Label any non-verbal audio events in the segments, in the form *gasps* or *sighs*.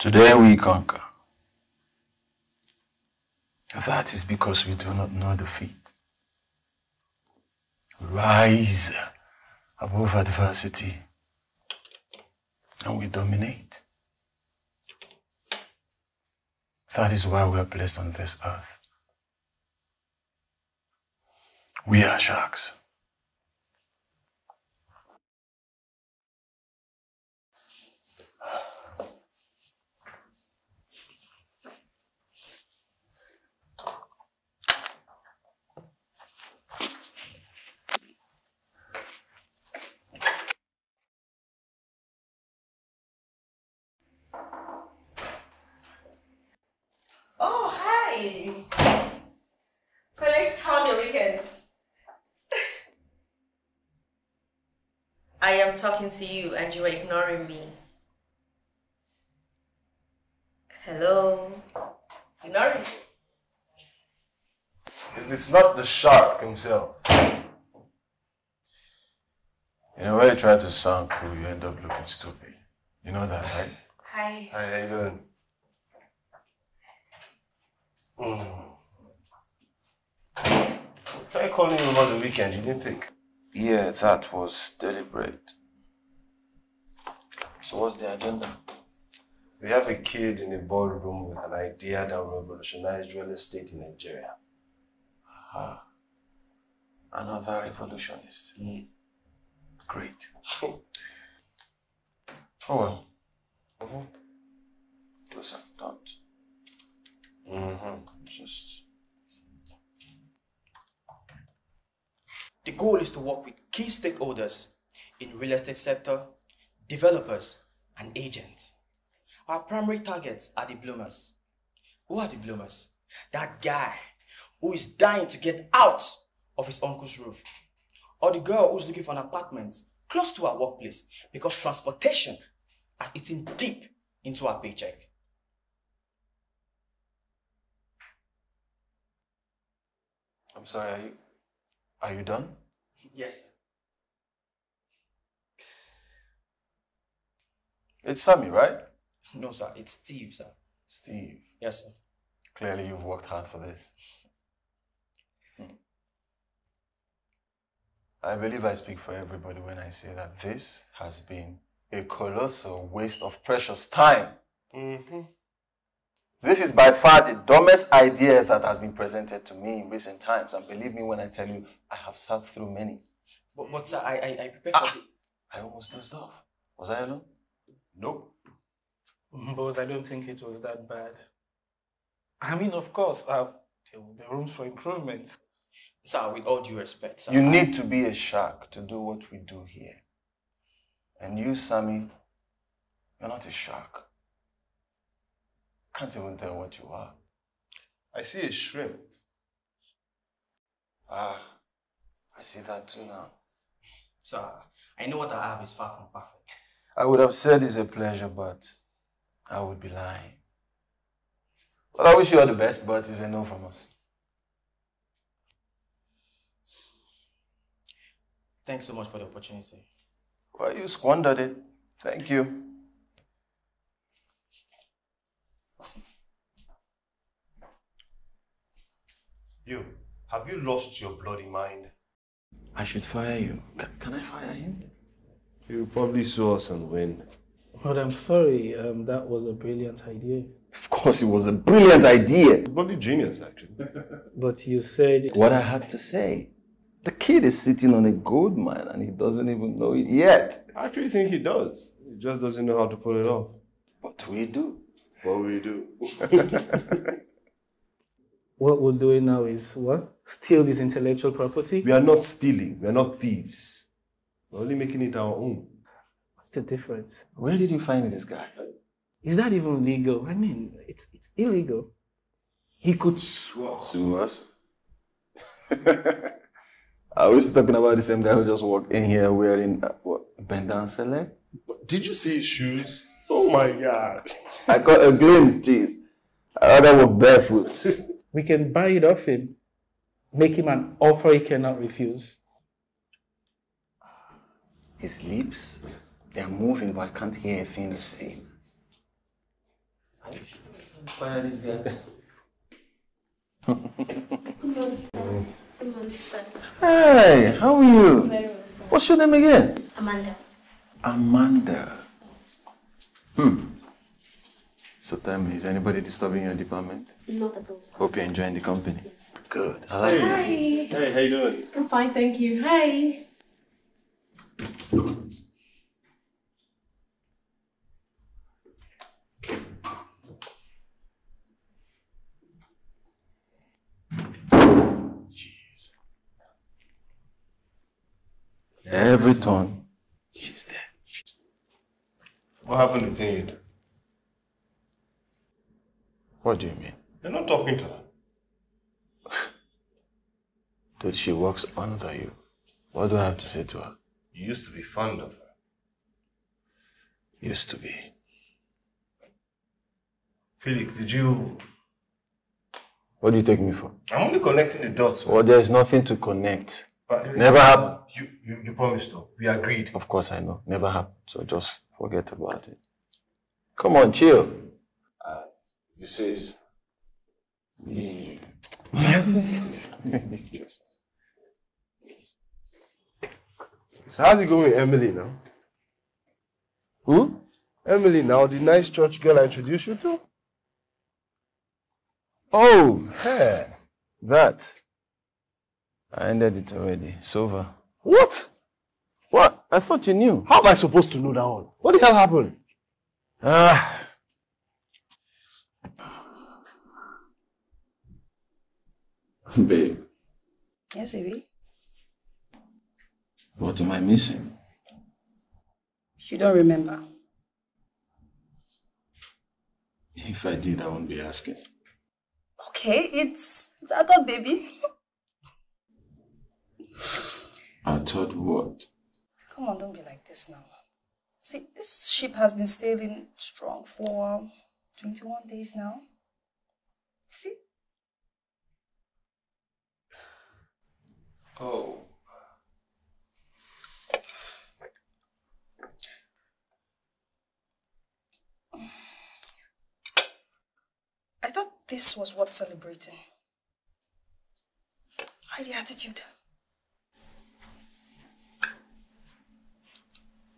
Today we conquer. That is because we do not know defeat. Rise above adversity and we dominate. That is why we are placed on this earth. We are sharks. Oh, hi. Felix, how's your weekend? I am talking to you and you are ignoring me. Hello? Ignoring? If it's not the shark himself. You know, when you try to sound cool, you end up looking stupid. You know that, right? Hi. Hi, how you doing? Mm. Try calling you over the weekend, you didn't pick. Yeah, that was deliberate. So what's the agenda? We have a kid in a ballroom with an idea that will revolutionize real estate in Nigeria. Ah, another revolutionist. Great. oh well. Mhm. Listen, don't. Mm-hmm. Just The goal is to work with key stakeholders in real estate sector, developers, and agents. Our primary targets are the bloomers. Who are the bloomers? That guy who is dying to get out of his uncle's roof. Or the girl who's looking for an apartment close to her workplace because transportation has eaten deep into her paycheck. I'm sorry, are you are you done? Yes. sir. It's Sammy, right? No, sir. It's Steve, sir. Steve. Yes, sir. Clearly you've worked hard for this. Hmm. I believe I speak for everybody when I say that this has been a colossal waste of precious time. Mm-hmm. This is by far the dumbest idea that has been presented to me in recent times. And believe me when I tell you, I have sat through many. But, but sir, I, I, I prepared for the... I almost dozed off. Was I alone? Nope. But I don't think it was that bad. I mean, of course, uh, there will be room for improvement. Sir, with all due respect, sir. You I- need to be a shark to do what we do here. And you, Sammy, you're not a shark. Can't even tell what you are. I see a shrimp. Ah, I see that too now. Sir, I know what I have is far from perfect. I would have said it's a pleasure, but I would be lying. Well, I wish you all the best, but it's a no from us. Thanks so much for the opportunity. Well, you squandered it. Thank you. You, have you lost your bloody mind? I should fire you. Can, can I fire him? You probably saw us and win. But I'm sorry, um, that was a brilliant idea. Of course, it was a brilliant idea. Probably genius, actually. But you said What I had to say. The kid is sitting on a gold mine and he doesn't even know it yet. I actually think he does. He just doesn't know how to pull it off. But we do. But we do. *laughs* what we're doing now is what? Steal this intellectual property? we are not stealing. We are not thieves. We're only making it our own. What's the difference? Where did you find this guy? Is that even legal? I mean, it's, it's illegal. He could sue us. Sue us? *laughs* Are we still talking about the same guy who just walked in here wearing uh, what, Bendan Select? Did you see his shoes? Oh my god. I got a glimpse, jeez. I rather walk barefoot. *laughs* We can buy it off him, make him an offer he cannot refuse. His lips, they're moving, but I can't hear a thing he's saying. Fire this guy. Hey, how are you? What's your name again? Amanda. Amanda. Hmm. So tell me, is anybody disturbing your department? Not at all. Hope you're enjoying the company. Yes. Good. I like it. Hi. Hey, how you doing? I'm fine, thank you. Hi. Every turn, she's there. What happened between you two? What do you mean? You're not talking to her. *laughs* Dude, she works under you. What do I have to say to her? You used to be fond of her. Used to be. Felix, did you... What do you take me for? I'm only connecting the dots. man. Well, there's nothing to connect. But- Never happened. You, you, you promised though. We agreed. Of course, I know. Never happened. So just forget about it. Come on, chill. You say *laughs* it. So how's it going with Emily now? Who? Emily now, the nice church girl I introduced you to? Oh, hey, that. I ended it already. It's over. What? What? I thought you knew. How am I supposed to know that one? What the hell happened? Ah. *laughs* Babe, Yes, baby. what am I missing? You don't remember. If I did, I won't be asking. Okay, it's it's adult baby. *laughs* I thought what? Come on, don't be like this now. See, this ship has been sailing strong for 21 days now. See? Oh. I thought this was worth celebrating. Why the attitude?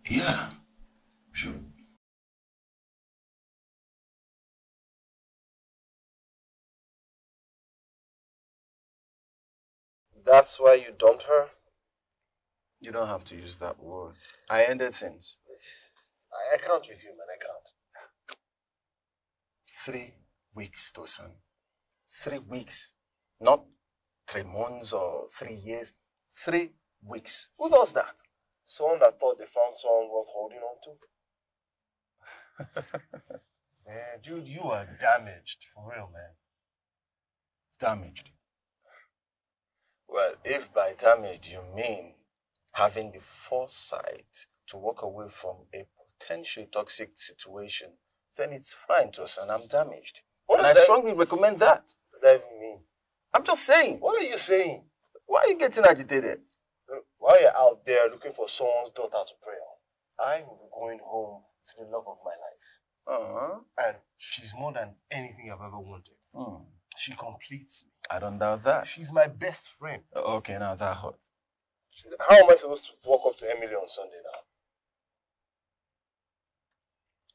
Yeah, sure. That's why you dumped her? You don't have to use that word. I ended things. I, I can't with you, man. I can't. Three weeks, Tosan. Three weeks. Not three months or three years. Three weeks. Who does that? Someone that thought they found someone worth holding on to. *laughs* man, dude, you are damaged. For real, man. Damaged. Well, if by damaged you mean having the foresight to walk away from a potential toxic situation, then it's fine, to us and I'm damaged. What and I that- strongly recommend that. What does that even mean? I'm just saying. What are you saying? Why are you getting agitated? While you're out there looking for someone's daughter to pray on, I will be going home to the love of my life. Uh-huh. And she's more than anything I've ever wanted. Hmm. She completes me. I don't doubt that. She's my best friend. Okay, now that hurt. How am I supposed to walk up to Emily on Sunday now?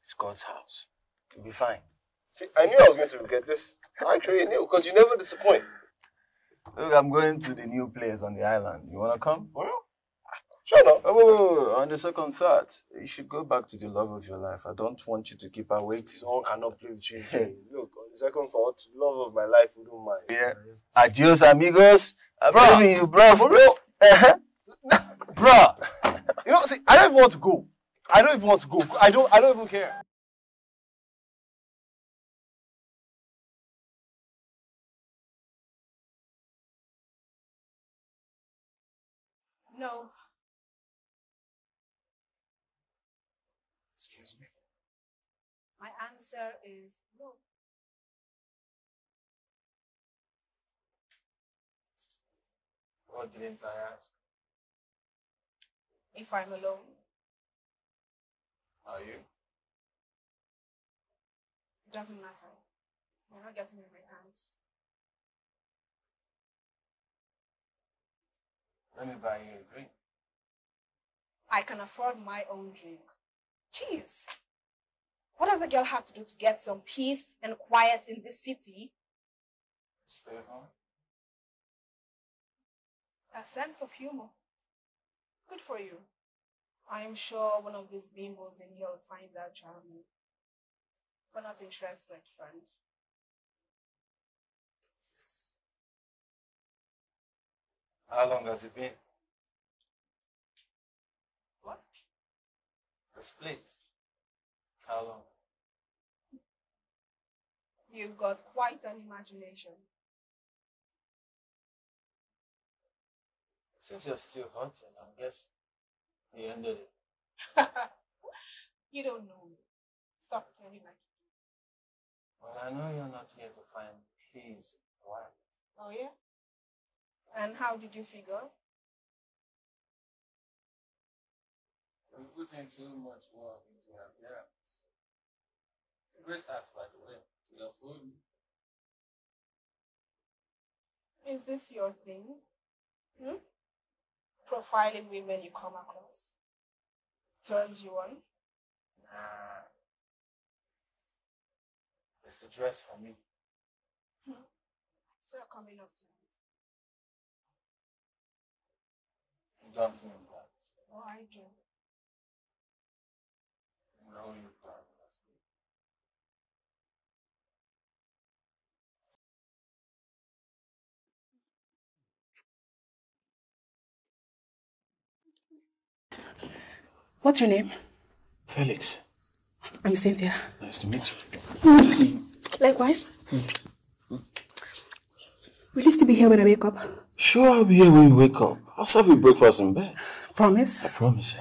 It's God's house. You'll be fine. See, I knew I was going to regret this. I actually knew because you never disappoint. Look, I'm going to the new place on the island. You wanna come? For real? Sure enough. Oh, wait, wait, wait. On the second thought, you should go back to the love of your life. I don't want you to keep her waiting. Someone cannot play with you. *laughs* Look, on the second thought, love of my life wouldn't mind. Yeah. Adios, amigos. I'm Bruh. leaving you, bro. For real? Uh-huh. *laughs* You know, see, I don't even want to go. I don't even want to go. I don't I don't even care. No. Excuse me. My answer is no. What didn't I ask? If I'm alone. Are you? It doesn't matter. You're not getting in my. Let me buy you a drink. I can afford my own drink. Jeez. What does a girl have to do to get some peace and quiet in this city? Stay home. A sense of humor. Good for you. I am sure one of these bimbos in here will find that charming. We're not interested, friend. How long has it been? What? The split. How long? You've got quite an imagination. Since you're still hot, and I guess you ended it. *laughs* you don't know me. Stop pretending like you. Well, I know you're not here to find peace and quiet. Oh, yeah? And how did you figure? We put in too much work into her appearance. Great act, by the way. You have fooled. Is this your thing? Hmm? Profiling women you come across. Turns you on? Nah. It's the dress for me. So you're coming up tonight. You don't mean that. Oh, I do. No, you don't. What's your name? Felix, I'm Cynthia. nice to meet you. Likewise. Will you still be here when I wake up? Sure, I'll be here when you wake up. I'll serve you breakfast in bed. Promise? I promise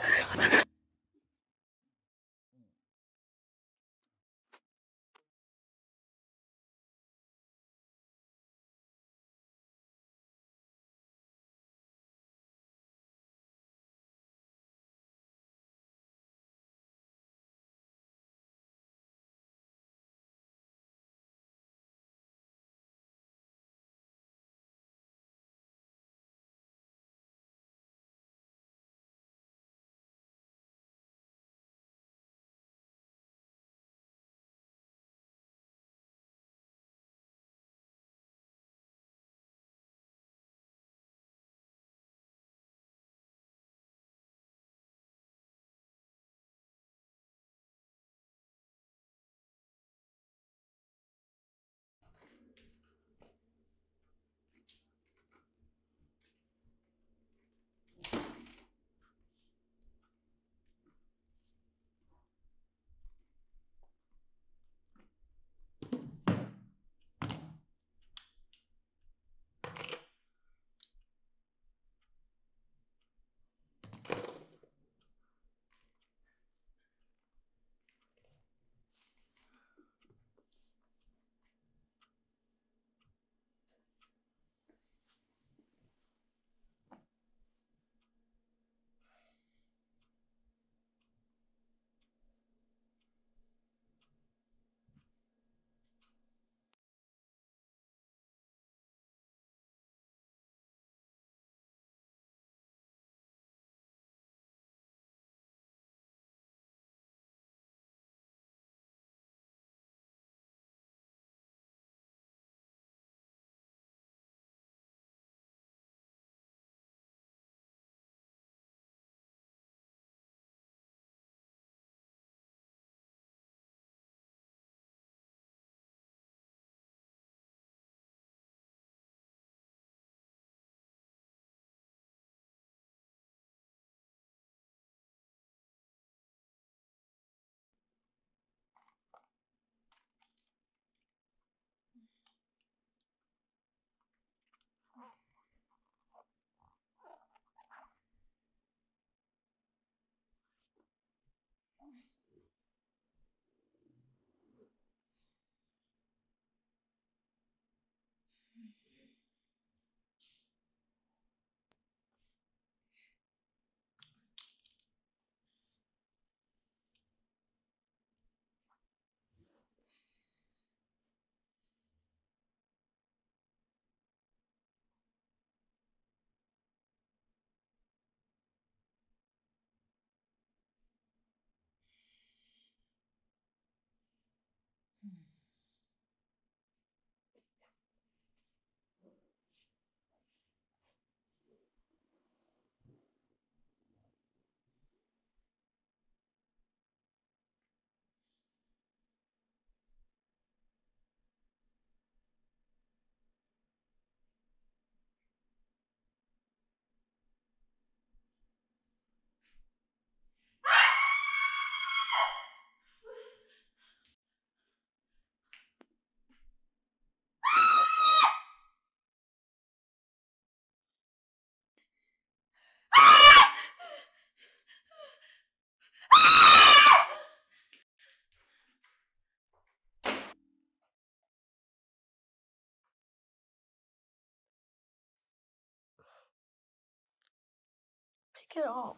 Pick it up.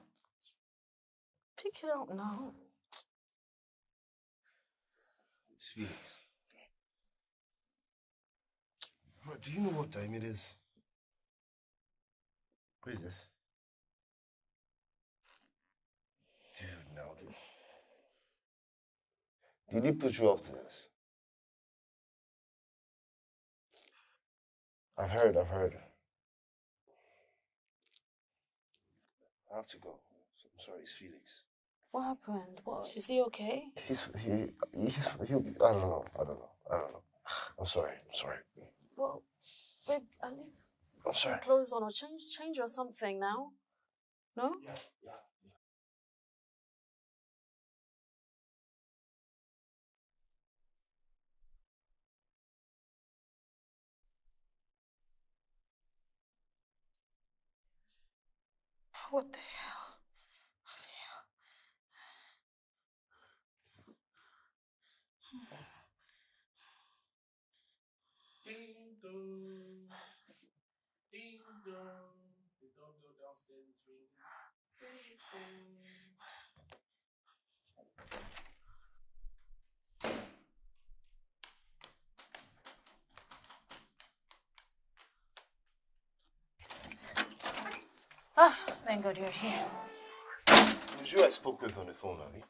Pick it up now. It's Felix. Do you know what time it is? Who is this? Dude, now, dude. Did he put you up to this? I've heard, I've heard. I have to go. I'm sorry, it's Felix. What happened? What? Is he okay? He's he he's he'll I don't know. I don't know. I don't know. I'm sorry. I'm sorry. Well, babe, I leave I'm sorry. clothes on or change change or something now. No? Yeah, yeah, What the hell? What the hell? Ding dong. Ding dong. The doorbell downstairs is ringing. Ding dong. Ah, thank God you're here. You I spoke with on the phone, Abby.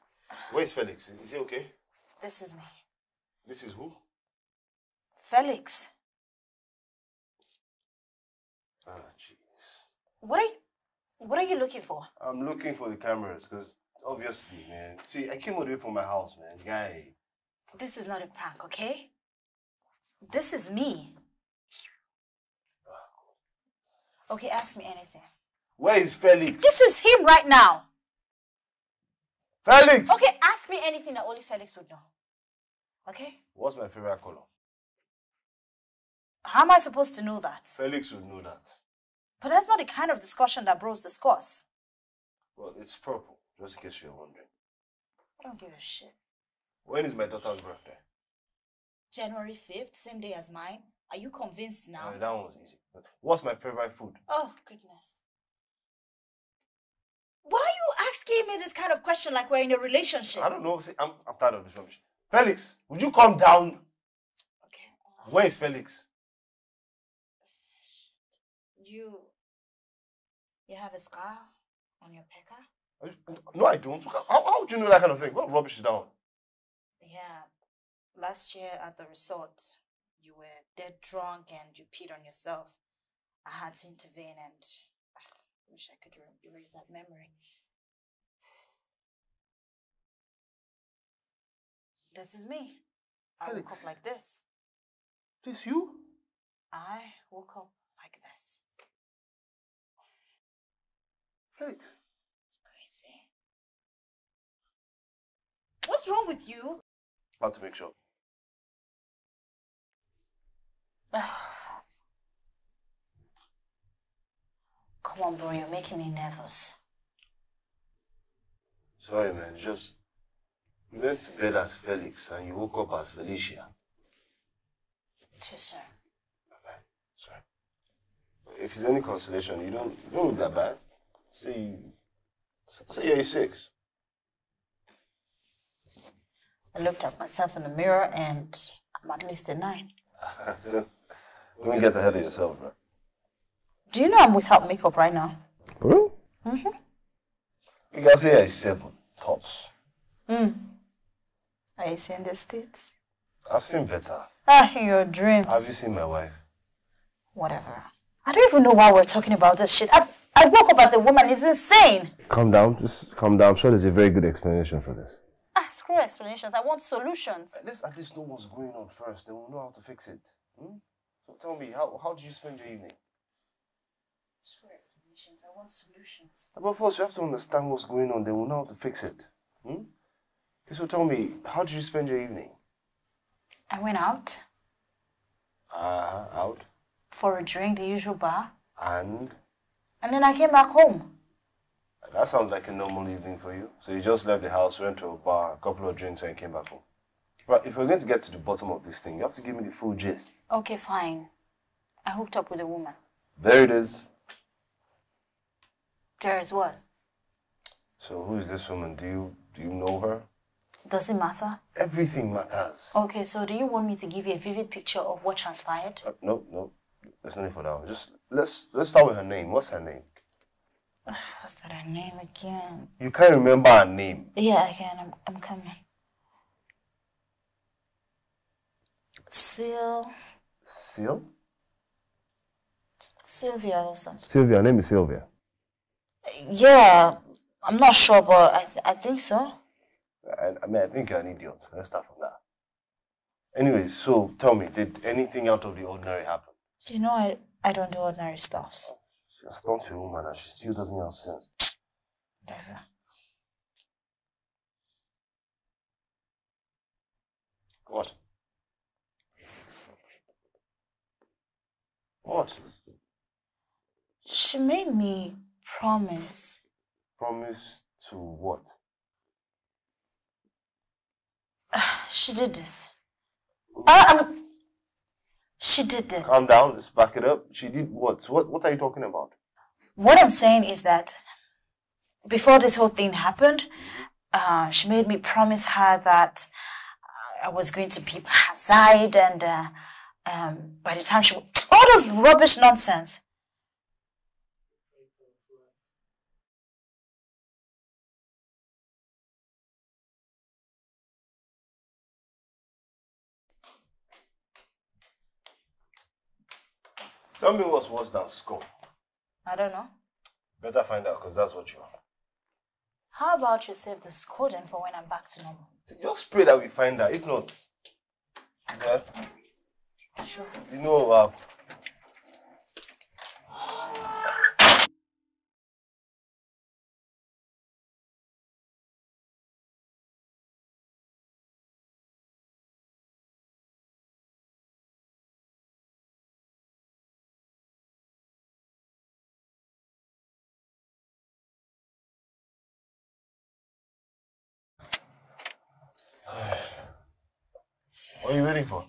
Where's Felix? Is he okay? This is me. This is who? Felix. Ah, jeez. What are you what are you looking for? I'm looking for the cameras because obviously, man. See, I came all the way from my house, man. Guy. This is not a prank, okay? This is me. Okay, ask me anything. Where is Felix? This is him right now. Felix! Okay, ask me anything that only Felix would know. Okay? What's my favorite color? How am I supposed to know that? Felix would know that. But that's not the kind of discussion that bros discuss. Well, it's purple, just in case you're wondering. I don't give a shit. When is my daughter's birthday? January 5th, same day as mine. Are you convinced now? Uh, that one was easy. What's my favorite food? Oh, goodness. Why are you asking me this kind of question like we're in a relationship? I don't know. See, I'm, I'm tired of this rubbish. Felix, would you calm down? Okay. Um, Where is Felix? Shit. You. You have a scar on your pecker? No, I don't. How, how would you know that kind of thing? What rubbish is that one? Yeah. Last year at the resort, you were dead drunk and you peed on yourself. I had to intervene and wish I could erase that memory. This is me. I woke up like this. This you? I woke up like this. Felix. It's crazy. What's wrong with you? I want to make sure. *sighs* Come on, bro, you're making me nervous. Sorry, man. Just you went to bed as Felix and you woke up as Felicia. Too soon. Okay, sorry. If it's any consolation, you don't you don't look that bad. Say you say you're six. I looked at myself in the mirror and I'm at least a nine. *laughs* Don't get ahead of yourself, bro. Do you know I'm without makeup right now? Really? Mm-hmm. You guys say you're seven tops. Mm. Are you seeing the states? I've seen better. Ah, in your dreams. Have you seen my wife? Whatever. I don't even know why we're talking about this shit. I, I woke up as a woman. It's insane. Calm down. Just calm down. I'm sure there's a very good explanation for this. Ah, screw explanations. I want solutions. Let's at least know what's going on first, then we'll know how to fix it. Hmm? So tell me, how, how did you spend your evening? Screw explanations. I want solutions. But first, you have to understand what's going on, then we'll know how to fix it. Hmm? Okay, so tell me, how did you spend your evening? I went out Uh, out. for a drink, the usual bar, And and then I came back home. that sounds like a normal evening for you. So you just left the house, went to a bar, a couple of drinks, and came back home. Right, if we're going to get to the bottom of this thing, you have to give me the full gist. Okay, fine. I hooked up with a woman. There it is. There is what? So who is this woman? Do you do you know her? Does it matter? Everything matters. Okay, so do you want me to give you a vivid picture of what transpired? Uh, no, no. There's no need for that. Just let's let's start with her name. What's her name? What's that her name again? You can't remember her name. Yeah, I can. I'm, I'm coming. Sil, Sil? Sylvia or something. Sylvia. Her name is Sylvia. Yeah, I'm not sure, but I, th- I think so. I, I mean, I think you're an idiot. Let's start from that. Anyways, so tell me, did anything out of the ordinary happen? You know, I, I don't do ordinary stuffs. She's turned to a woman and she still doesn't have sense. Whatever. What? What? She made me promise. Promise to what? *sighs* She did this. I, I'm, she did this. Calm down, let's back it up. She did what? What what are you talking about? What I'm saying is that before this whole thing happened, uh, she made me promise her that I was going to be by her side, and uh, um, by the time she all those rubbish nonsense. Tell me what's worse than school. I don't know. Better find out because that's what you are. How about you save the score then for when I'm back to normal? Just pray that we find out. If not, yeah, Sure. you know, uh, what are you waiting for?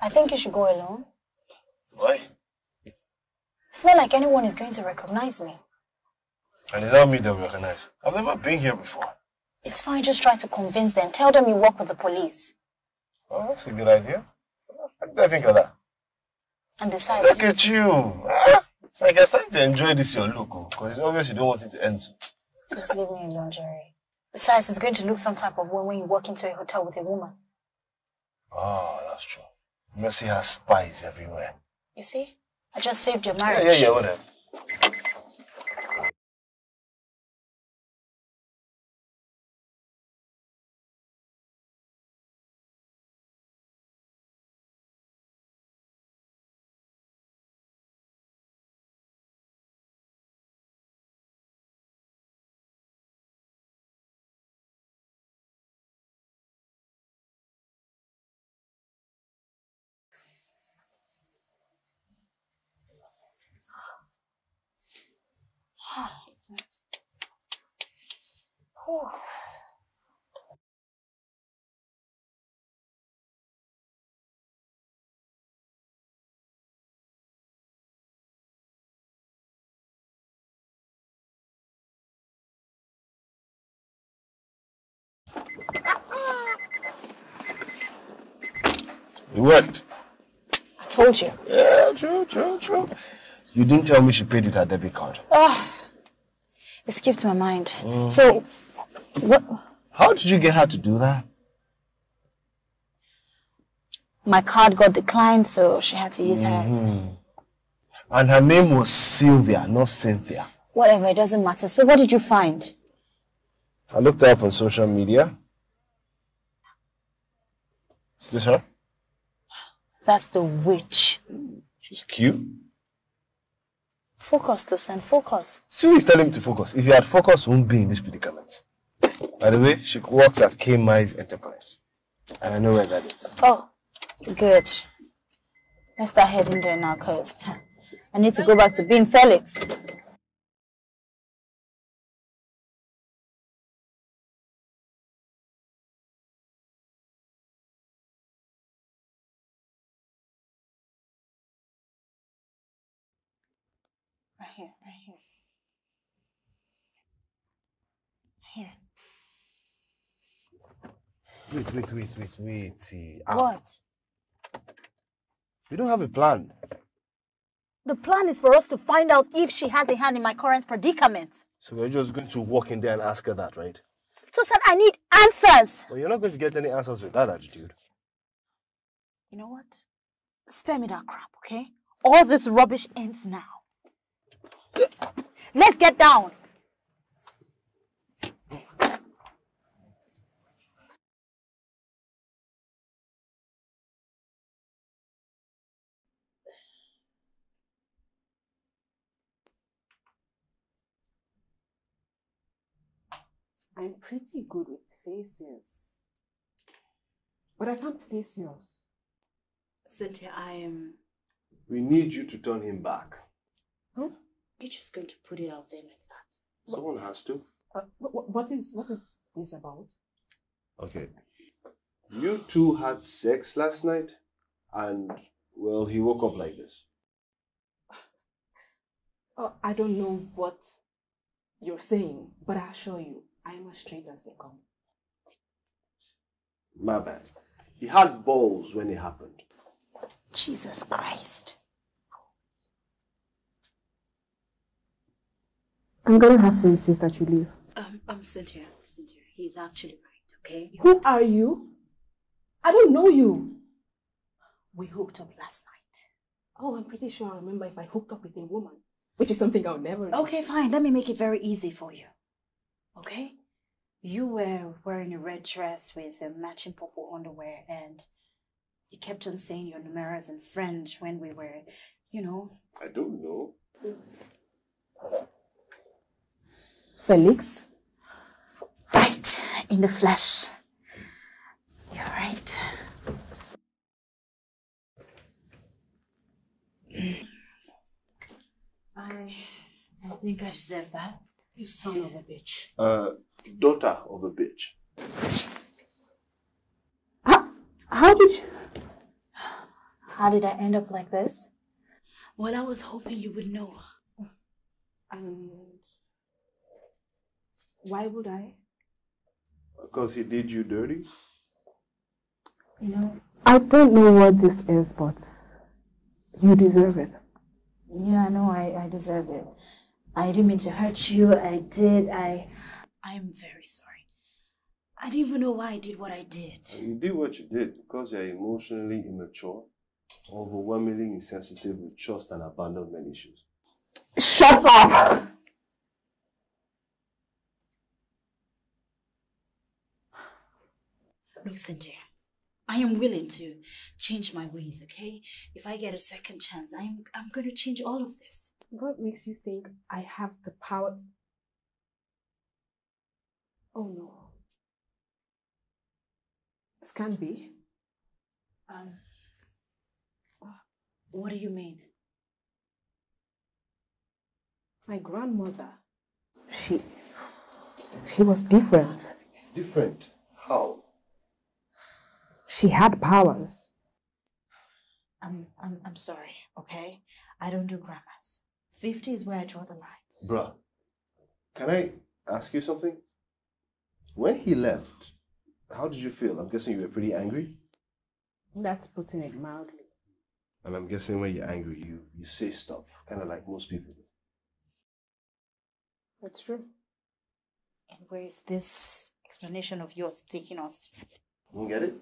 I think you should go alone. Why? It's not like anyone is going to recognize me. And it's not me they'll recognize. I've never been here before. It's fine, just try to convince them. Tell them you work with the police. Oh, that's a good idea. What do I think of that? And besides, Look at you. Ah, it's like you're starting to enjoy this your look, because it's obvious you don't want it to end. just leave me alone, Jerry. Besides, it's going to look some type of way when you walk into a hotel with a woman. Oh, that's true. Mercy has spies everywhere. You see? I just saved your Yeah, marriage. yeah, yeah, whatever. It worked. I told you. Yeah, true, true, true. You didn't tell me she paid with her debit card. Oh, it skipped my mind. Mm. So, what? How did you get her to do that? My card got declined, so she had to use mm-hmm. hers. And her name was Sylvia, not Cynthia. Whatever, it doesn't matter. So, what did you find? I looked her up on social media. Is this her? That's the witch. She's cute. Focus, Tosin, focus. Sue is telling me to focus. If you had focus, we won't be in this predicament. By the way, she works at K Mize Enterprise. And I know where that is. Oh, good. Let's start heading there now, cause I need to go back to being Felix. Right here, right here. Here. Wait, wait, wait, wait, wait. Ah, What? We don't have a plan. The plan is for us to find out if she has a hand in my current predicament. So we're just going to walk in there and ask her that, right? Susan, I need answers. But you're not going to get any answers with that attitude. You know what? Spare me that crap, okay? All this rubbish ends now. Let's get down. I'm pretty good with faces. But I can't place yours. Cynthia, I am. We need you to turn him back. Huh? You're just going to put it out there like that. Someone has to. Uh, what, what is what is this about? Okay. You two had sex last night, and, well, he woke up like this. *sighs* Oh, I don't know what you're saying, but I assure you, I am as straight as they come. My bad. He had balls when it happened. Jesus Christ. I'm gonna have to insist that you leave. Um, um, Cynthia, Cynthia, he's actually right, okay? Who are you? I don't know you. We hooked up last night. Oh, I'm pretty sure I remember if I hooked up with a woman, which is something I'll never do. Okay, fine. Let me make it very easy for you. Okay? You were wearing a red dress with a matching purple underwear, and you kept on saying your numerals in French when we were, you know. I don't know. Felix? Right, in the flesh. You're right. I, I think I deserve that. You son of a bitch. Uh, daughter of a bitch. How, how did you? How did I end up like this? Well, I was hoping you would know. And why would I? Because he did you dirty? You know, I don't know what this is, but you deserve it. Yeah, I know I, I deserve it. I didn't mean to hurt you. I did. I I'm very sorry. I didn't even know why I did what I did. You did what you did because you're emotionally immature, overwhelmingly insensitive with trust and abandonment issues. Shut up! Look, Cynthia, I am willing to change my ways, okay? If I get a second chance, I'm I'm gonna change all of this. What makes you think I have the power to... Oh no. This can't be. Um what do you mean? My grandmother, she... She was different. Different? How? She had powers. I'm I'm I'm sorry, okay? I don't do grammars. Fifty is where I draw the line. Bruh, can I ask you something? When he left, how did you feel? I'm guessing you were pretty angry. That's putting it mildly. And I'm guessing when you're angry, you, you say stuff, kind of like most people. That's true. And where is this explanation of yours taking us to? You get it?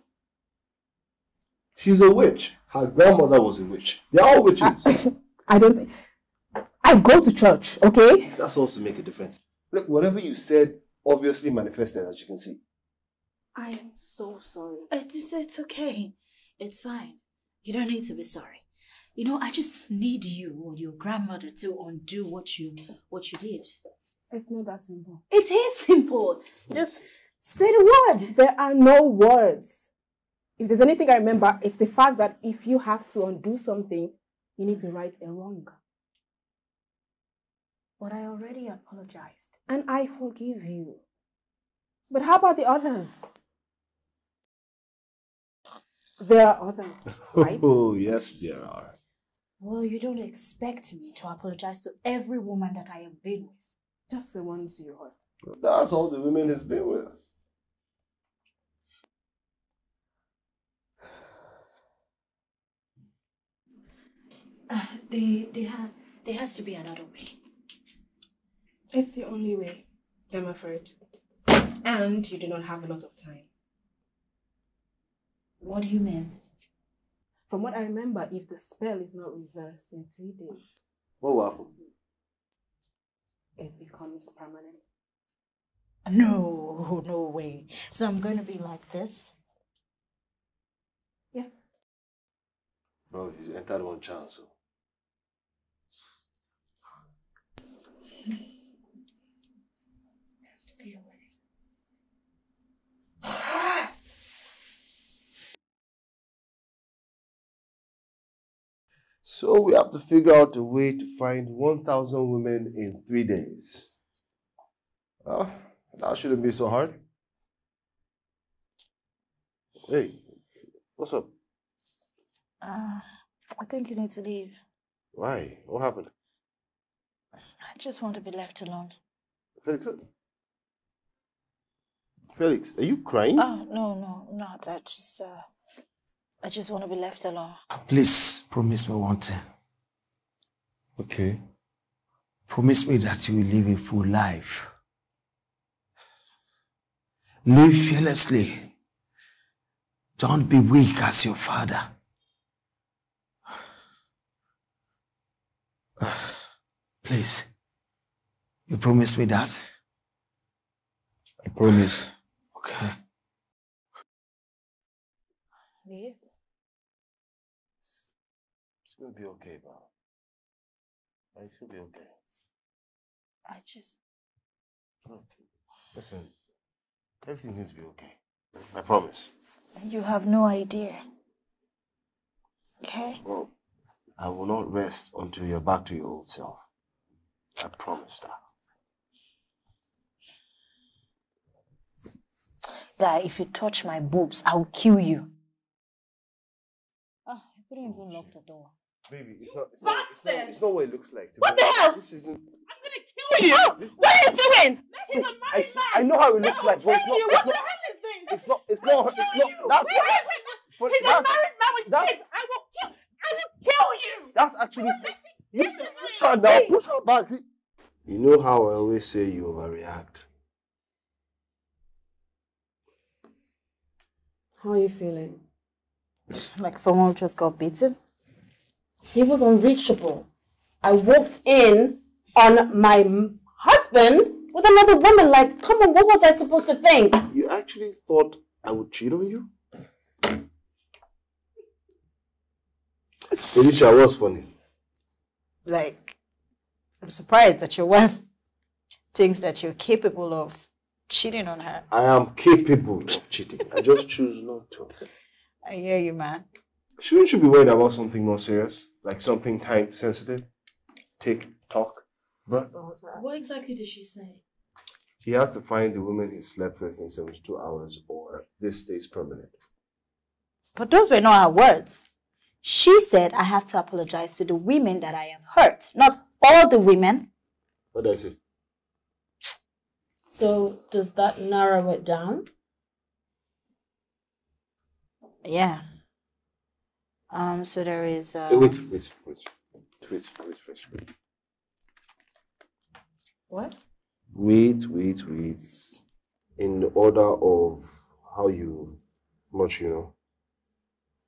She's a witch. Her grandmother was a witch. They're all witches. *laughs* I don't think... I go to church, okay? That's also make a difference. Look, whatever you said obviously manifested, as you can see. I am so sorry. It's, it's okay. It's fine. You don't need to be sorry. You know, I just need you or your grandmother to undo what you what you did. It's not that simple. It is simple. Just say the word. There are no words. If there's anything I remember, it's the fact that if you have to undo something, you need to right a wrong. But I already apologized. And I forgive you. But how about the others? There are others, *laughs* right? Oh, yes, there are. Well, you don't expect me to apologize to every woman that I have been with. Just the ones you hurt. That's all the women he's been with. Uh, there, there, ha- there has to be another way. It's the only way, I'm afraid. And you do not have a lot of time. What do you mean? From what I remember, if the spell is not reversed in three days, What will happen? it becomes permanent. No, no way. So I'm going to be like this? Yeah. Bro, he's entered one chance. So. *laughs* Has to be a way. So we have to figure out a way to find 1,000 women in three days. Well, that shouldn't be so hard. Hey, what's up? Uh, I think you need to leave. Why? What happened? I just want to be left alone. Felix, Felix, are you crying? Oh, no, no, not. I just, uh, I just want to be left alone. Please promise me one thing. Okay. Promise me that you will live a full life. Live fearlessly. Don't be weak as your father. Please. You promise me that? I promise. Okay. Leave? It's gonna be okay, bro. It's gonna be okay. I just. Look, listen, everything needs to be okay. I promise. You have no idea. Okay? Well, I will not rest until you're back to your old self. I promise that. Guy, if you touch my boobs, I'll kill you. Ah, I couldn't even lock the door. Baby, it's not, it's not, it's not, it's not what it looks like. to What be the hell? This isn't. I'm gonna kill you! What are you doing? He's a I, married s- man. I know how it looks like, but it's Kill not. you. It's What the not. hell is this? It's not. It's not. It's not. That's. Wait, wait, wait. but He's a married man with that's- kids. I will kill. I will kill you. That's actually. This is- You push my her now. Push her back. You know how I always say you overreact. How are you feeling? Like someone just got beaten? He was unreachable. I walked in on my husband with another woman. Like, come on, what was I supposed to think? You actually thought I would cheat on you? Felicia was funny. Like, I'm surprised that your wife *laughs* thinks that you're capable of cheating on her. I am capable of cheating. I just choose not to. I hear you, man. Shouldn't you be worried about something more serious? Like something time sensitive? Tick tock? Bruh. What exactly did she say? He has to find the woman he slept with in 72 hours or this stays permanent. But those were not her words. She said I have to apologize to the women that I have hurt, not all the women. What did I say? So, does that narrow it down? Yeah. Um. So there is. Uh, Hey, wait, wait, wait, wait, wait, wait, wait. What? Wait, wait, wait. In the order of how you much you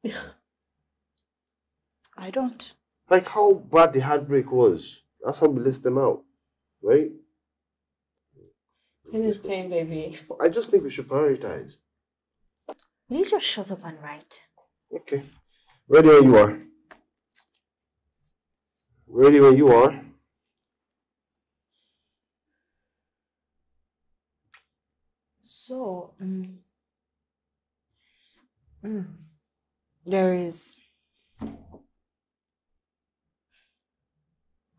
know. *laughs* I don't. Like how bad the heartbreak was. That's how we list them out. Right? It is pain, baby. I just think we should prioritize. Will you just shut up and write? Okay. Ready when you are. Ready when you are. So, mm, there is.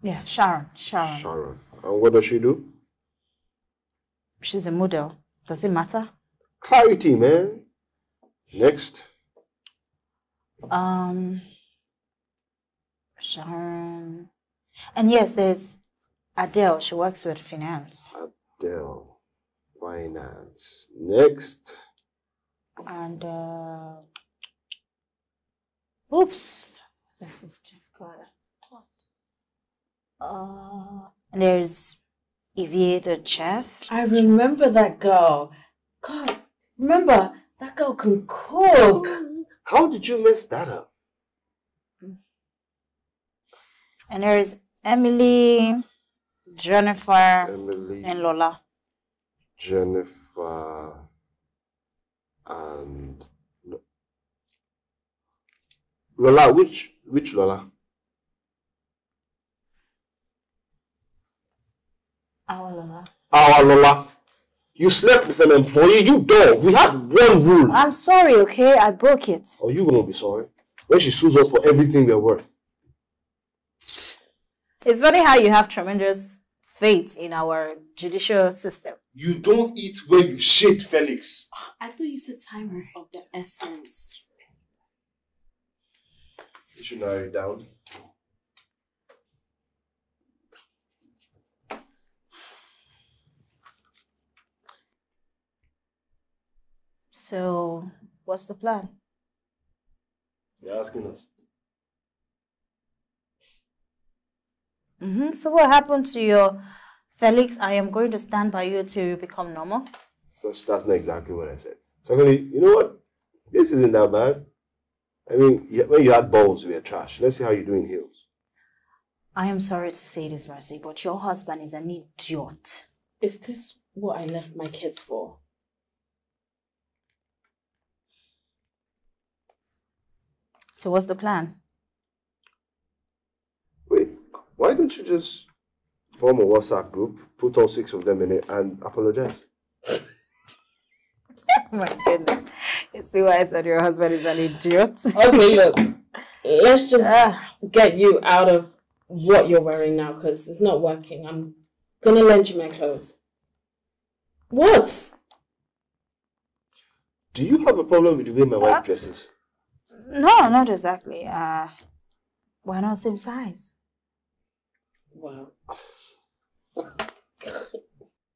Yeah, Sharon. Sharon. Sharon. And what does she do? She's a model. Does it matter? Clarity, man. Next. Um, Sharon. And yes, there's Adele. She works with finance. Adele. finance. Next. And, uh, oops. That was difficult. Uh, and there's Evie the chef. I remember that girl. God, remember that girl can cook. How did you mess that up? And there's Emily, Jennifer, Emily, and Lola. Jennifer, and Lo- Lola. Which which Lola? Our Lola. Our Lola. You slept with an employee. You dog. We have one rule. I'm sorry, okay? I broke it. Are you gonna be sorry when she sues us for everything we're worth? It's funny how you have tremendous faith in our judicial system. You don't eat where you shit, Felix. I thought you said time was of the essence. You should narrow it down. So, what's the plan? You're asking us. hmm So, what happened to your Felix? I am going to stand by you till you become normal. First, that's not exactly what I said. Secondly, you know what? This isn't that bad. I mean, when you had balls, you were trash. Let's see how you do in heels. I am sorry to say this, Mercy, but your husband is an idiot. Is this what I left my kids for? So, what's the plan? Wait, why don't you just form a WhatsApp group, put all six of them in it, and apologize? *laughs* Oh my goodness. You see why I said your husband is an idiot? Okay, look. Let's just Ah. get you out of what you're wearing now because it's not working. I'm gonna lend you my clothes. What? Do you have a problem with the way my wife dresses? No, not exactly. Uh, we're not same size. Wow.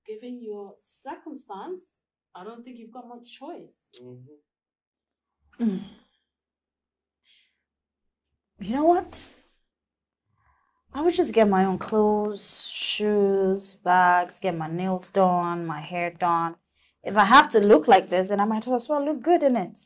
Given your circumstance, I don't think you've got much choice. Mm. You know what? I would just get my own clothes, shoes, bags, get my nails done, my hair done. If I have to look like this, then I might as well look good in it.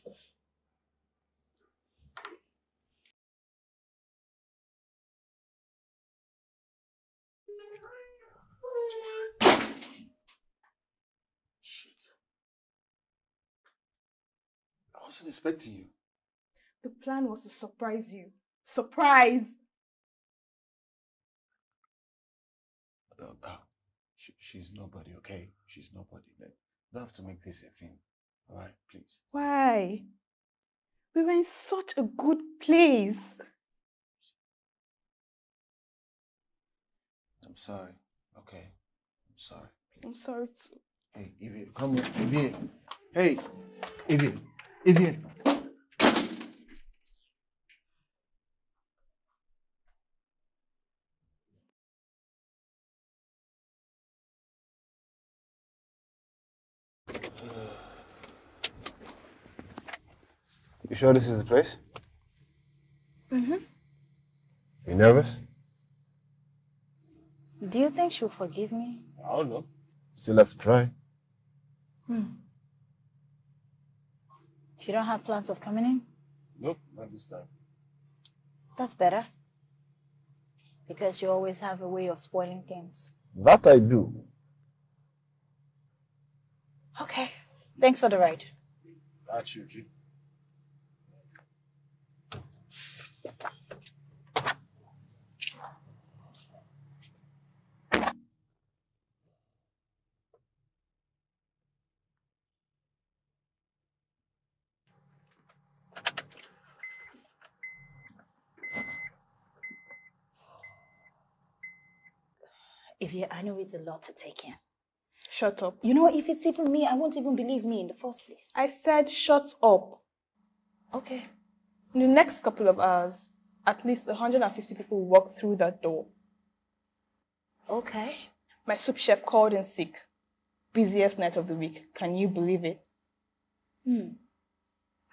Wasn't expecting you. The plan was to surprise you. Surprise! Uh, uh, she, she's nobody, okay? She's nobody. You don't have to make this a thing. All right, please. Why? We were in such a good place. I'm sorry. Okay. I'm sorry. I'm sorry too. Hey, Evie, come here. Evie. Hey, Evie. Evie. You sure this is the place? Mm-hmm. You nervous? Do you think she'll forgive me? I don't know. Still have to try. Hmm. You don't have plans of coming in? Nope, not this time. That's better. Because you always have a way of spoiling things. That I do. Okay. Thanks for the ride. That's you, G. I know it's a lot to take in. Shut up. You know, if it's even me, I won't even believe me in the first place. I said shut up. Okay. In the next couple of hours, at least 150 people will walk through that door. Okay. My sous chef called in sick. busiest night of the week. Can you believe it? Hmm.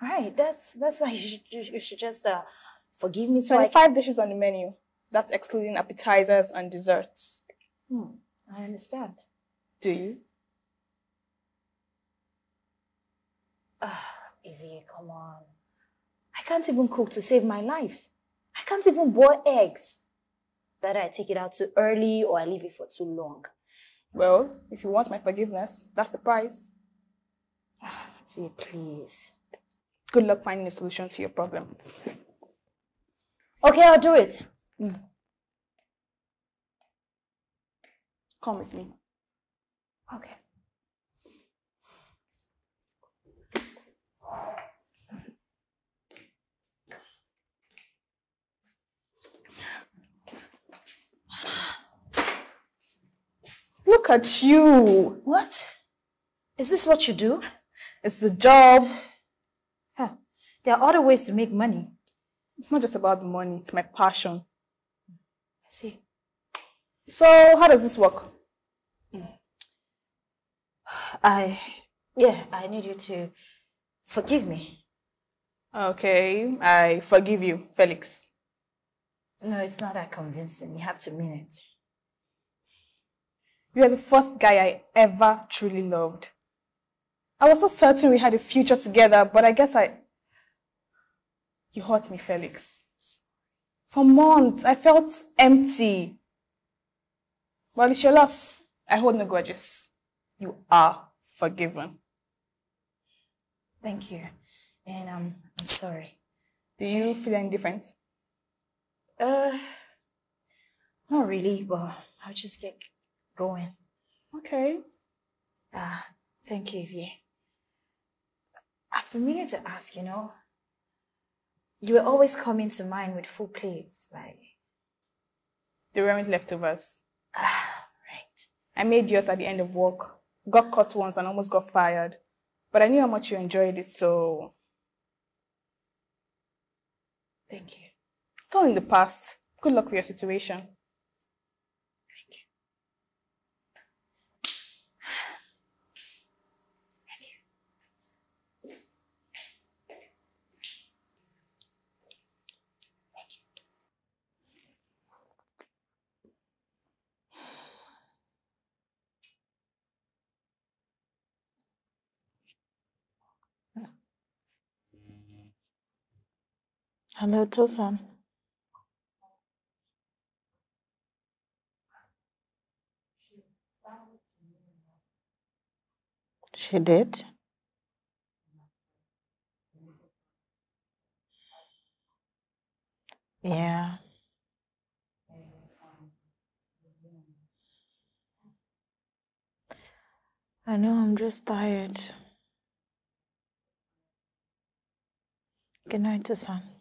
Right, that's that's why *laughs* you should, you should- just uh, forgive me so I 25 dishes on the menu. That's excluding appetizers and desserts. Hmm, I understand. Do you? Ah, Evie, come on. I can't even cook to save my life. I can't even boil eggs. That I take it out too early or I leave it for too long. Well, if you want my forgiveness, that's the price. Evie, please. Good luck finding a solution to your problem. Okay, I'll do it. Come with me. Okay. Look at you. What? Is this what you do? It's the job. Huh. There are other ways to make money. It's not just about the money, it's my passion. I see. So, how does this work? *sighs* I, yeah, I need you to forgive me. Okay, I forgive you, Felix. No, it's not that convincing. You have to mean it. You are the first guy I ever truly loved. I was so certain we had a future together, but I guess I. You hurt me, Felix. For months, I felt empty. Well, it's your loss. I hold no grudges. You are forgiven. Thank you. And um, I'm sorry. Do you feel any different? Uh, not really, but I'll just get going. Okay. Ah, thank you, Evie. I've been meaning to ask, you know, you were always coming to mind with full plates, like, The weren't leftovers. Ah, *sighs* right. I made yours at the end of work. Got caught once and almost got fired. But I knew how much you enjoyed it, so Thank you. it's all in the past. Good luck with your situation. Hello, Tosan. She did? Yeah. I know I'm just tired. Good night, Tosan.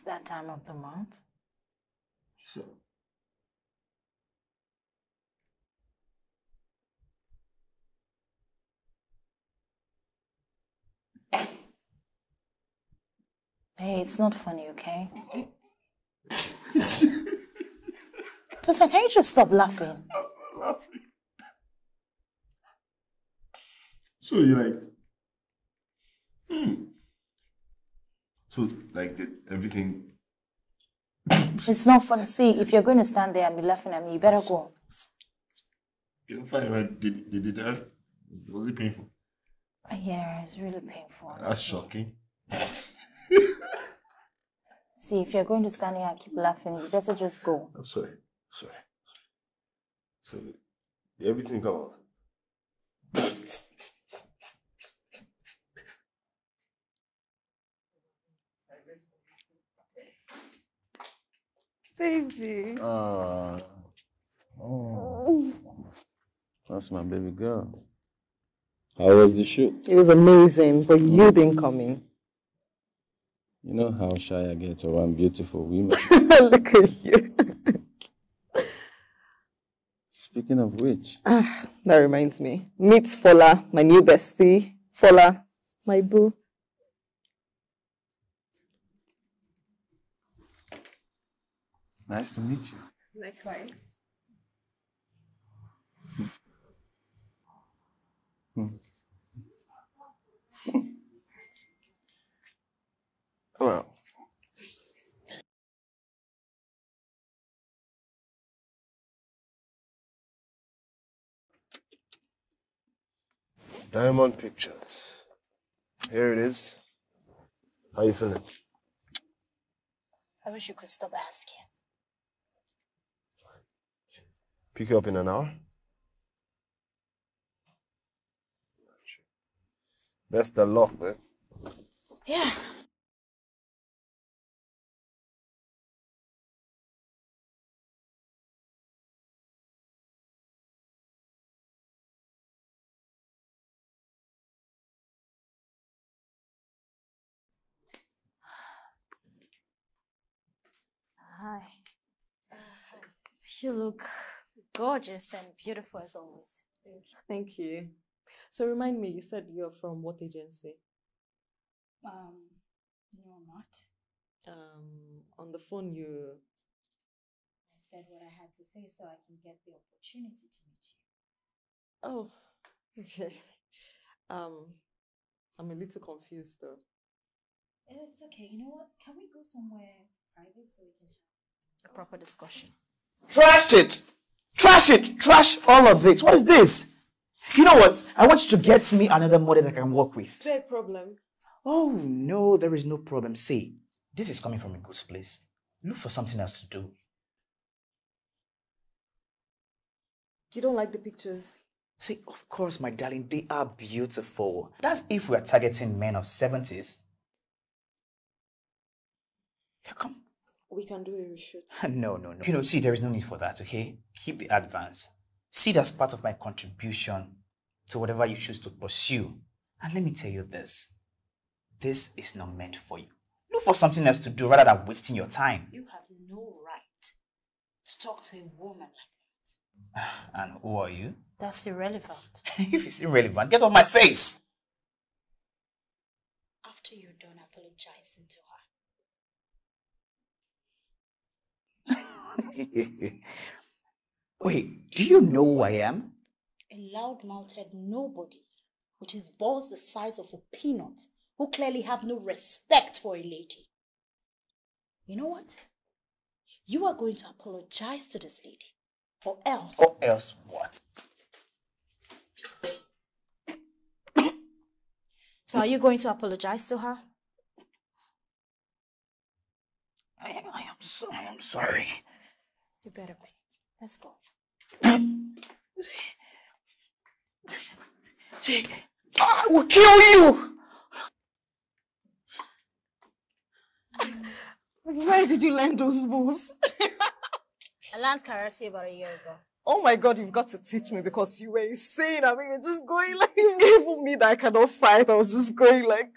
It's that time of the month. So, Hey, it's not funny, okay? Tosa, can you just stop laughing? so you're like, hmm. So, like, did everything. It's not funny. See, if you're going to stand there and be laughing at me, you better go. You don't find it did, did it hurt? Was it painful? Uh, Yeah, it's really painful. That's shocking. *laughs* See, if you're going to stand here and keep laughing, you better just go. I'm sorry. Sorry. So, everything come out? *laughs* Baby. Uh, oh, that's my baby girl. How was the shoot? It was amazing, but you didn't come in. You know how shy I get around beautiful women. *laughs* Look at you. Speaking of which, Ah, that reminds me. Meet Fola, my new bestie. Fola, my boo. Nice to meet you. Likewise. Well, Diamond Pictures. Here it is. How you feeling? I wish you could stop asking. Pick you up in an hour. Best of luck, man. Yeah. Hi. You look gorgeous and beautiful as always. Thank you. So remind me, you said you're from what agency? Um, no, I'm not. Um, on the phone you I said what I had to say so I can get the opportunity to meet you. Oh, *laughs* okay. Um, I'm a little confused though. It's okay. You know what? Can we go somewhere private so we can have a proper discussion? Trash it! Trash it! Trash all of it. What is this? You know what? I want you to get me another model that I can work with. there a problem? Oh, no, there is no problem. See, this is coming from a good place. Look for something else to do. You don't like the pictures? See, of course, my darling, they are beautiful. That's if we are targeting men of 70s. Yeah, come. We can do a reshoot. *laughs* No, no, no. You know, see, there is no need for that, okay? Keep the advance. See it as part of my contribution to whatever you choose to pursue. And let me tell you this this is not meant for you. Look for something else to do rather than wasting your time. You have no right to talk to a woman like that. *sighs* And who are you? That's irrelevant. *laughs* if it's irrelevant, get off my face. After you're done apologizing to her, *laughs* Wait, do you know who I am? a loud-mouthed nobody with his balls the size of a peanut who clearly have no respect for a lady. You know what? You are going to apologize to this lady, or else. Or else what? So, are you going to apologize to her? I am, I am so, I'm sorry. You better be. Let's go. See, I will kill you! Where did you learn those moves? I I learned karate about a year ago. Oh my god, you've got to teach me because you were insane. I mean, you're just going like, even me that I cannot fight, I was just going like,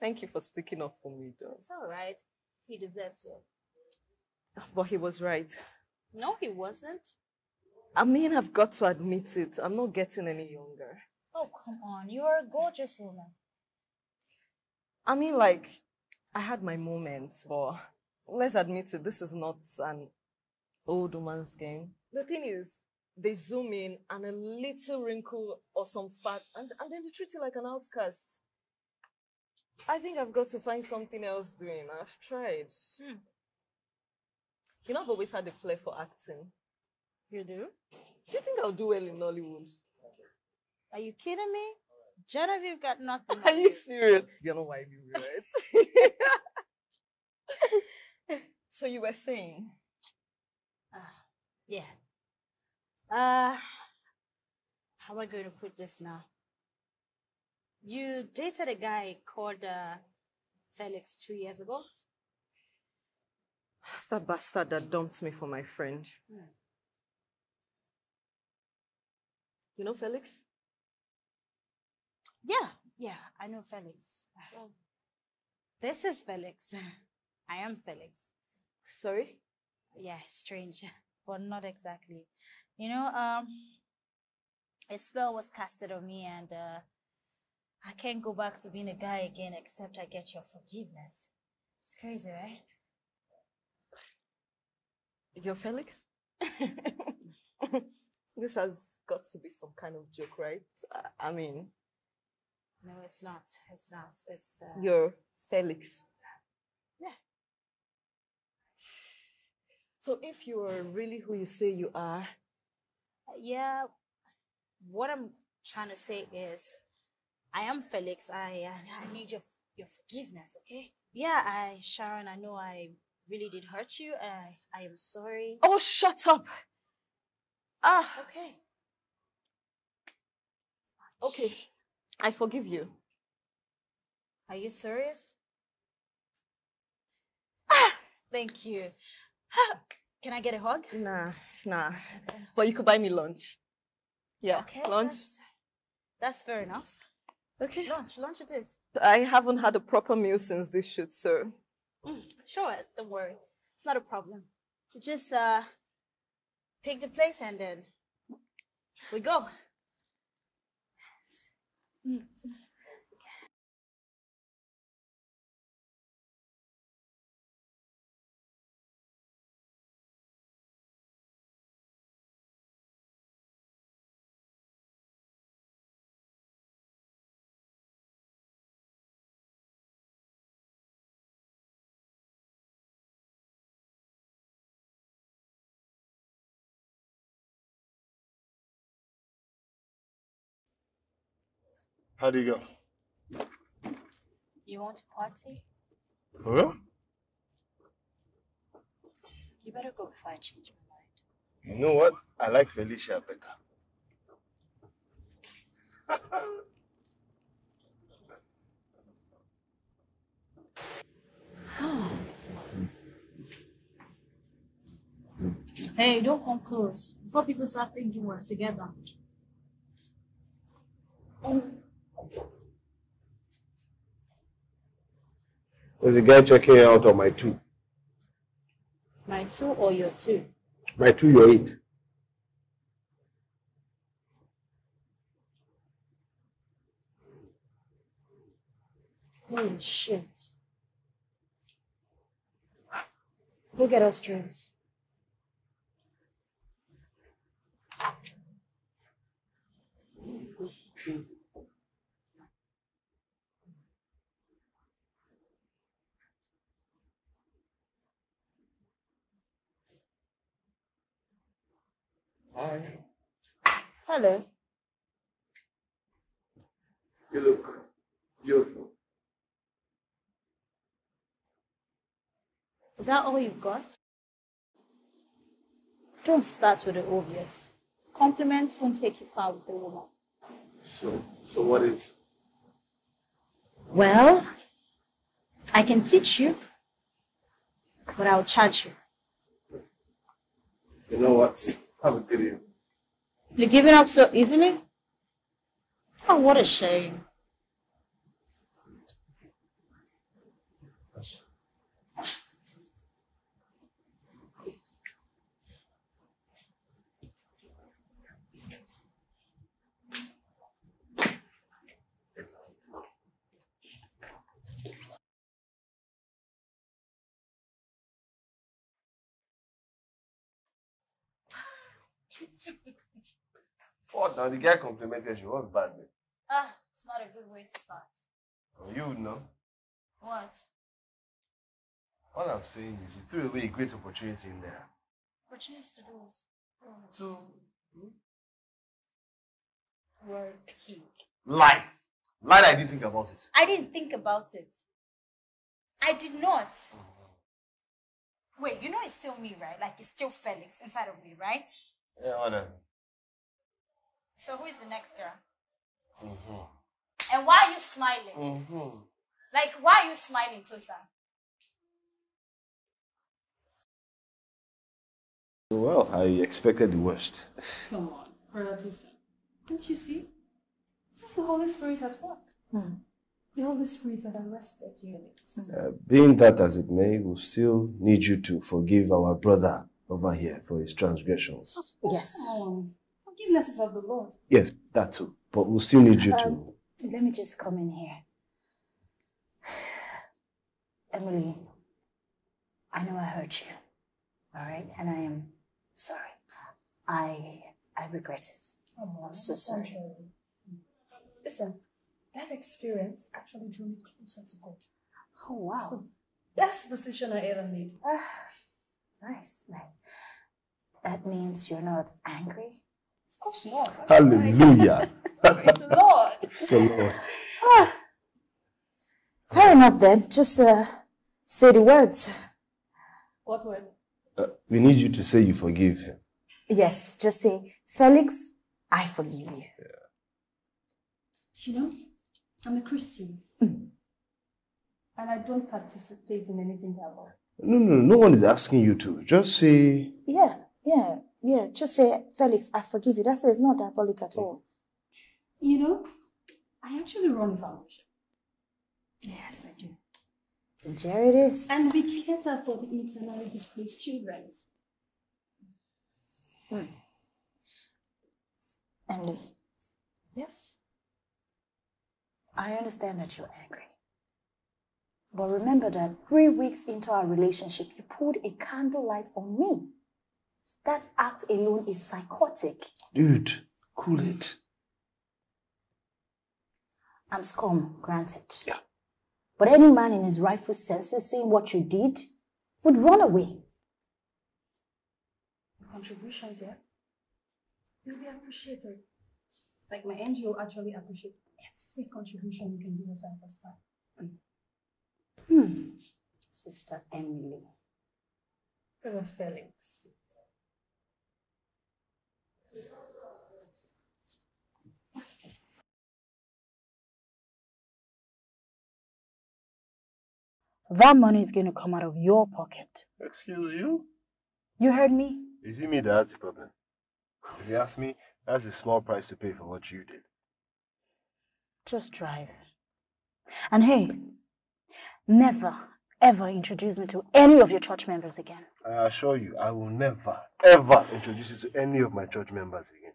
thank you for sticking up for me, though. It's all right. He deserves it. But he was right. No, he wasn't. I mean, I've got to admit it. I'm not getting any younger. Oh, come on. You are a gorgeous woman. I mean, like, I had my moments, but let's admit it, this is not an old woman's game. The thing is, they zoom in and a little wrinkle or some fat, and, and then they treat you like an outcast. I think I've got to find something else doing. I've tried. Hmm. You know, I've always had a flair for acting. You do? Do you think I'll do well in Nollywood? Are you kidding me? Genevieve got nothing. Are you serious? *laughs* You're not whining me, right? *laughs* so you were saying? Yeah. Uh, how am I going to put this now? You dated a guy called uh, Felix two years ago. That bastard that dumped me for my friend. You know Felix? Yeah, yeah, I know Felix. This is Felix. *laughs* I am Felix. Sorry? Yeah, strange, *laughs* but not exactly. You know, um, a spell was casted on me, and uh, I can't go back to being a guy again except I get your forgiveness. It's crazy, right? You're Felix? *laughs* this has got to be some kind of joke, right? I- I mean, No, it's not. It's not. It's uh, you're Felix. Yeah. So if you are really who you say you are, yeah. What I'm trying to say is, I am Felix. I uh, I need your your forgiveness, okay? Yeah, I Sharon. I know I really did hurt you. I I am sorry. Oh, shut up. Ah. Okay. Okay. I forgive you. Are you serious? Ah, Thank you. *gasps* Can I get a hug? Nah, nah. But you could buy me lunch. Yeah, Okay, lunch. That's, that's fair enough. Okay. Lunch, lunch it is. I haven't had a proper meal since this shoot, so Mm, sure, don't worry. It's not a problem. You just uh pick the place and then we go. Mm. How do you go? You want a party? For real? You better go before I change my mind. You know what? I like Felicia better. *gasps* Hey, don't come close before people start thinking we're together. Um, There's a guy checking out on my two. My two or your two? My two, your eight. Holy shit. Go get us drinks. Hi. Hello. You look beautiful. Is that all you've got? Don't start with the obvious. Compliments won't take you far with a woman. So, so what is? Well, I can teach you, but I'll charge you. You know what? Have a good evening. You're giving up so easily? Oh, what a shame. What now? The guy complimented you. What's bad, man? Ah, it's not a good way to start. Oh, you would know. What? All I'm saying is you threw away a great opportunity in there. Opportunities to do what? To Working. lie. Lie that I didn't think about it. I didn't think about it. I did not. Wait, you know it's still me, right? Like it's still Felix inside of me, right? Yeah, whatever. So who is the next girl? Mm-hmm. And why are you smiling? Mm-hmm. Like, why are you smiling, Tosa? Well, I expected the worst. Come on, Brother Tosa. Don't you see? This is the Holy Spirit at work. The Holy Spirit has arrested you. Uh, being that as it may, we'll still need you to forgive our brother over here for his transgressions. Yes. Um, forgiveness is of the Lord. Yes, that too. But we'll still need you to. Um, let me just come in here. Emily, I know I hurt you, all right? And I am sorry. I I regret it. I'm so sorry. Listen, that experience actually drew me closer to God. Oh, It's wow. the best decision I ever made. Nice, nice. That means you're not angry? Of course not. Hallelujah. *laughs* Praise the Lord. Praise the Lord. Ah, fair enough then. Just uh, say the words. What word? Uh, we need you to say you forgive him. Yes, just say, Felix, I forgive you. You know, I'm a Christian. And I don't participate in anything diabolical. No, no, no one is asking you to. Just say, Yeah, yeah, yeah. Just say, Felix, I forgive you. That's it. It's not diabolic at all. You know, I actually run a foundation. Yes, I do. There it is. And we cater for the internally displaced children. Hmm. Emily, Yes? I understand that you're angry. But remember that three weeks into our relationship, you pulled a candlelight on me. That act alone is psychotic. dude, cool it. I'm scum, granted. Yeah. But any man in his rightful senses seeing what you did would run away. Your contributions, yeah? You'll be appreciated. Like my NGO actually appreciates every contribution you can give us at this time. Hmm. Sister Emily. Brother Felix. That money is going to come out of your pocket. Excuse you? You heard me? Is it me that's the problem? If you ask me, that's a small price to pay for what you did. Just drive. And hey, never, ever introduce me to any of your church members again. I assure you, I will never, ever introduce you to any of my church members again.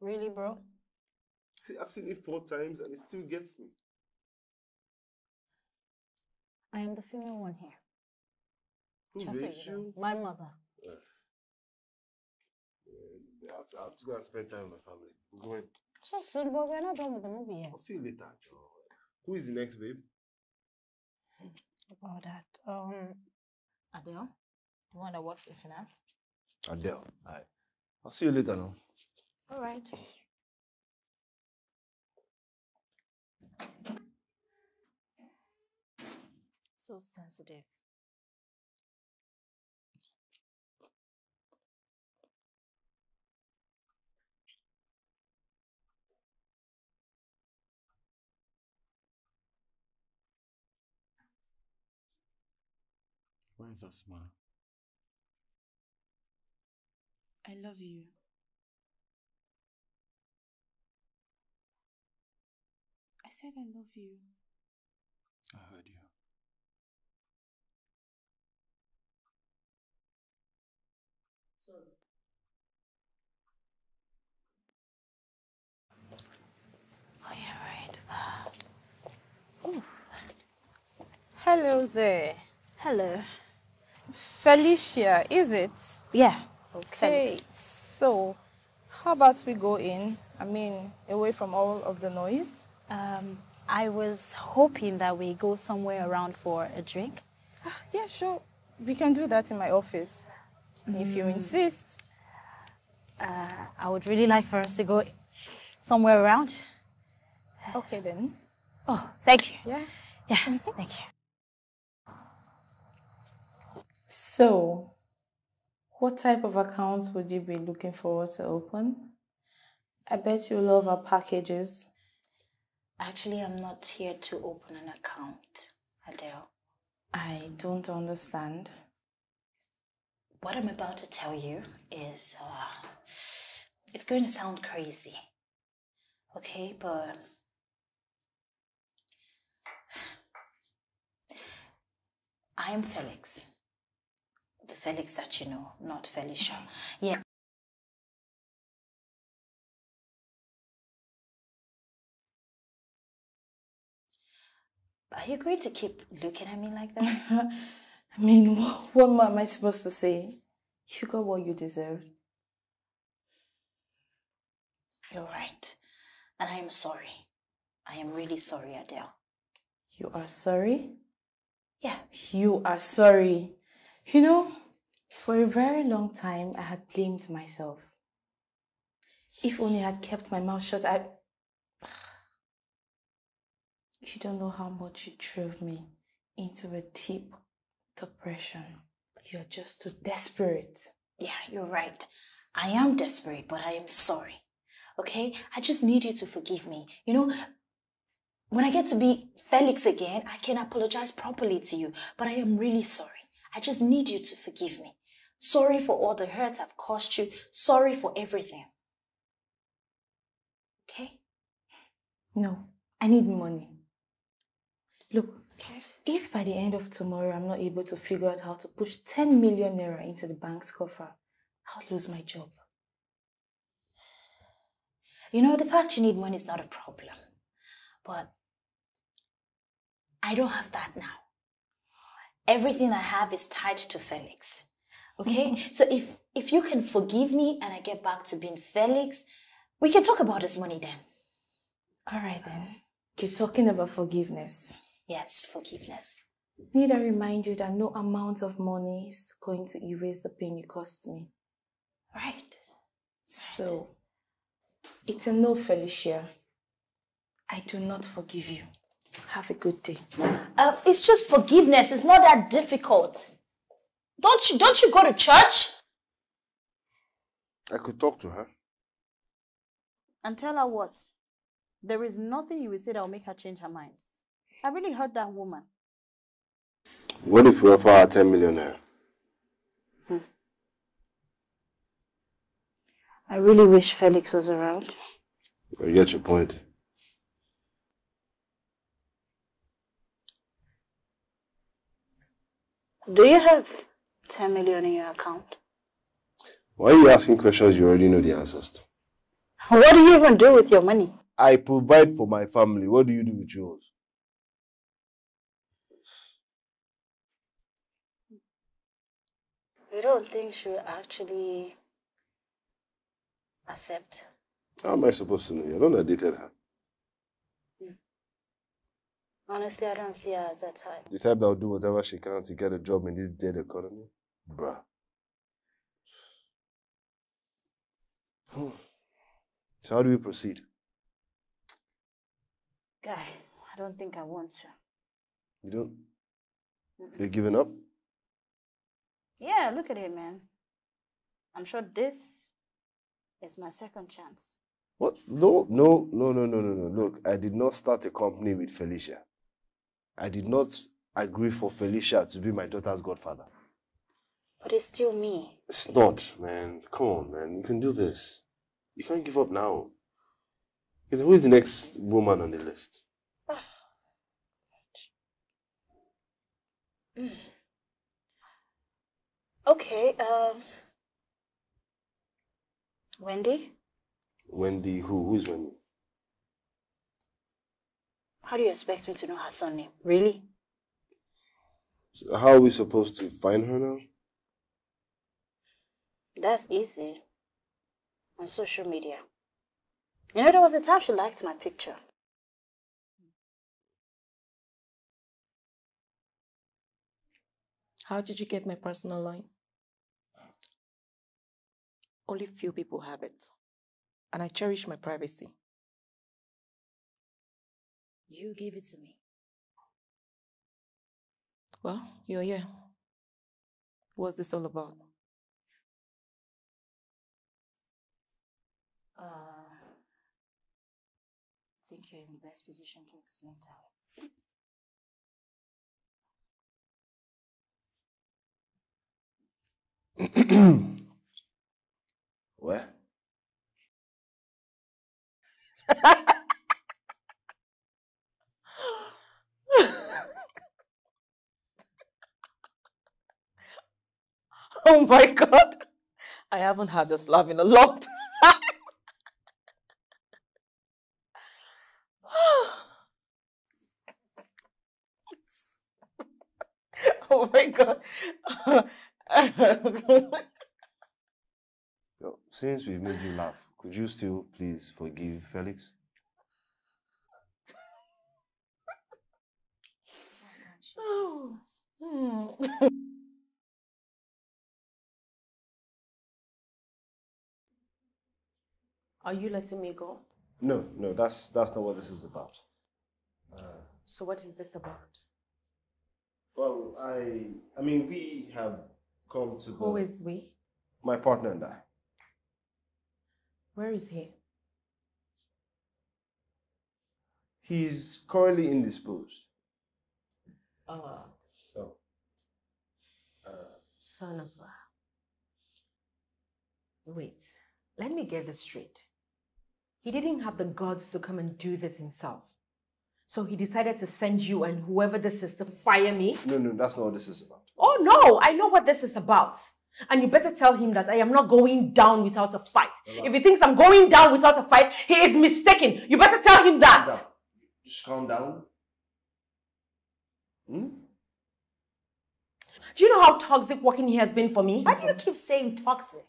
Really, bro? See, I've seen it four times and it still gets me. I am the female one here. Who Just so you you? My mother. Ugh. Yeah, I'm, I'm just gonna spend time with my family. I'm going. So soon, but we're not done with the movie yet. I'll see you later, Joe. Who is the next babe? About that. Um, Adele, the one that works in finance. Adele. Alright. I'll see you later now. All right. So sensitive. Why that smile? I love you. Said I love you. I heard you. Sorry. Oh, yeah, right. Oh. Hello there. Hello. Felicia, is it? Yeah. Okay. Felix. So, how about we go in? I mean, away from all of the noise. Um, I was hoping that we go somewhere around for a drink. Yeah, sure. We can do that in my office. If you Mm. insist. Uh, I would really like for us to go somewhere around. Okay, then. Oh, thank you. Yeah. Yeah, thank you. So, what type of accounts would you be looking forward to open? I bet you love our packages. Actually, I'm not here to open an account, Adele. I don't understand. What I'm about to tell you is, uh, it's going to sound crazy. Okay, but *sighs* I am Felix. The Felix that you know, not Felicia. Yeah. Are you going to keep looking at me like that? *laughs* I mean, what, what more am I supposed to say? You got what you deserve. You're right. And I am sorry. I am really sorry, Adele. You are sorry? Yeah. You are sorry. You know, for a very long time, I had blamed myself. If only I had kept my mouth shut, I. You don't know how much you drove me into a deep depression. You're just too desperate. Yeah, you're right. I am desperate, but I am sorry. Okay? I just need you to forgive me. You know, when I get to be Felix again, I can apologize properly to you, but I am really sorry. I just need you to forgive me. Sorry for all the hurt I've caused you. Sorry for everything. Okay? No, I need money. Look, if by the end of tomorrow I'm not able to figure out how to push 10 million naira into the bank's coffer, I'll lose my job. You know, the fact you need money is not a problem. But I don't have that now. Everything I have is tied to Felix. Okay? Mm-hmm. so if if you can forgive me and I get back to being Felix, we can talk about this money then. All right then. You're talking about forgiveness. Yes, forgiveness. Need I remind you that no amount of money is going to erase the pain you caused me. Right. So, it's a no, Felicia. I do not forgive you. Have a good day. Um, it's just forgiveness. It's not that difficult. Don't you don't you go to church? I could talk to her. And tell her what? There is nothing you will say that will make her change her mind. I really hurt that woman. What if we offer her 10 million naira? Hmm. I really wish Felix was around. I get your point. Do you have 10 million in your account? Why are you asking questions you already know the answers to? What do you even do with your money? I provide for my family. What do you do with yours? You don't think she will actually accept? How am I supposed to know? You don't dated her. Hmm. Honestly, I don't see her as that type. The type that will do whatever she can to get a job in this dead economy? Bruh. *sighs* So how do we proceed? Guy, I don't think I want to. You don't? You're giving up? Yeah, look at it, man. I'm sure this is my second chance. What? No, no, no, no, no, no, no. Look, I did not start a company with Felicia. I did not agree for Felicia to be my daughter's godfather. But it's still me. It's not, man. Come on, man. You can do this. You can't give up now. Because Who is the next woman on the list? Mm. Okay, um. Wendy? Wendy, who? Who is Wendy? How do you expect me to know her surname? Really? So how are we supposed to find her now? That's easy. On social media. You know, there was a time she liked my picture. How did you get my personal line? Only few people have it, and I cherish my privacy. You gave it to me. Well, you're here. What's this all about? Uh, I think you're in the best position to explain to her. *clears throat* Where? Oh my god! I haven't had this laugh in a long *laughs* time. *sighs* oh my god. *laughs* Since we've made you laugh, could you still please forgive Felix? Oh. *sighs* Are you letting me go? No, no, that's that's not what this is about. Uh, So what is this about? well, I I mean we have come to the Who is we? my partner and I. Where is he? He's currently indisposed. Uh, So uh, son of a. Wait, let me get this straight. He didn't have the guts to come and do this himself. So he decided to send you and whoever this is to fire me? no no that's not what this is about. Oh no, I know what this is about. And you better tell him that I am not going down without a fight. If he thinks I'm going down without a fight, he is mistaken. You better tell him that. Just calm down. Hmm? Do you know how toxic working here has been for me? Why do you keep saying toxic?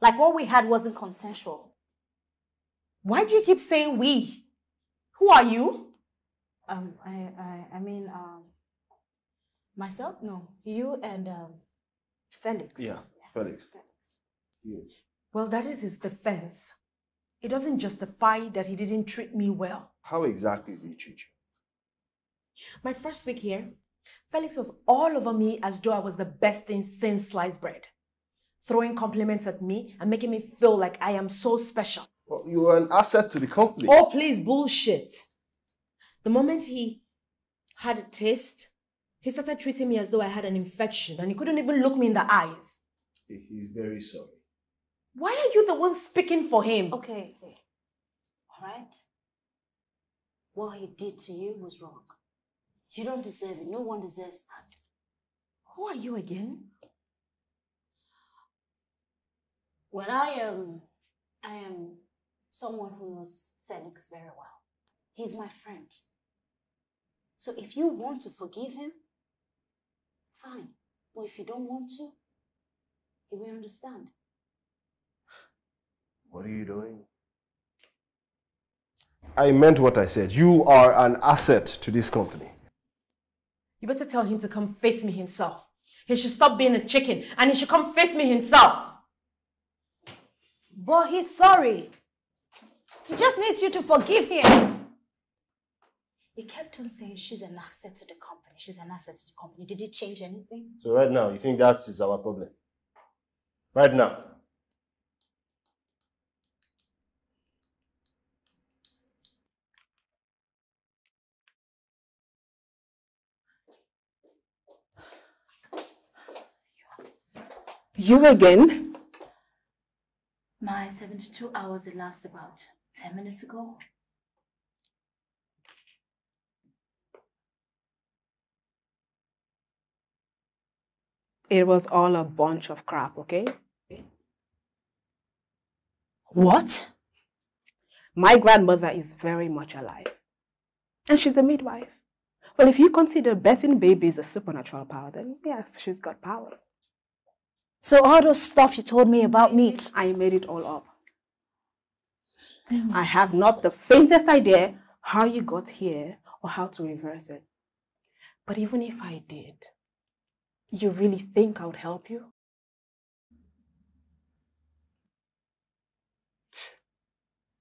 Like what we had wasn't consensual. Why do you keep saying we? Who are you? Um, I, I, I mean, um, myself? No, you and um, Felix. Yeah, Felix. Yes. Well, that is his defense. It doesn't justify that he didn't treat me well. How exactly did he treat you? My first week here, Felix was all over me as though I was the best thing since sliced bread, throwing compliments at me and making me feel like I am so special. Well, you are an asset to the company. Oh, please, bullshit. The moment he had a taste, he started treating me as though I had an infection and he couldn't even look me in the eyes. He's very sorry. Why are you the one speaking for him? Okay, all right. What he did to you was wrong. You don't deserve it. No one deserves that. Who are you again? Well, I am, I am someone who knows Felix very well. He's my friend. So if you want to forgive him, fine. But if you don't want to, he will understand. What are you doing? I meant what I said. You are an asset to this company. You better tell him to come face me himself. He should stop being a chicken and he should come face me himself. But he's sorry. He just needs you to forgive him. He kept on saying she's an asset to the company. She's an asset to the company. Did it change anything? So right now, you think that is our problem? Right now. You again? My 72 hours elapsed about 10 minutes ago. It was all a bunch of crap, okay? What? My grandmother is very much alive. And she's a midwife. Well, if you consider birthing babies a supernatural power, then yes, she's got powers. So all those stuff you told me about me, I made it all up. I have not the faintest idea how you got here or how to reverse it. But even if I did, you really think I would help you?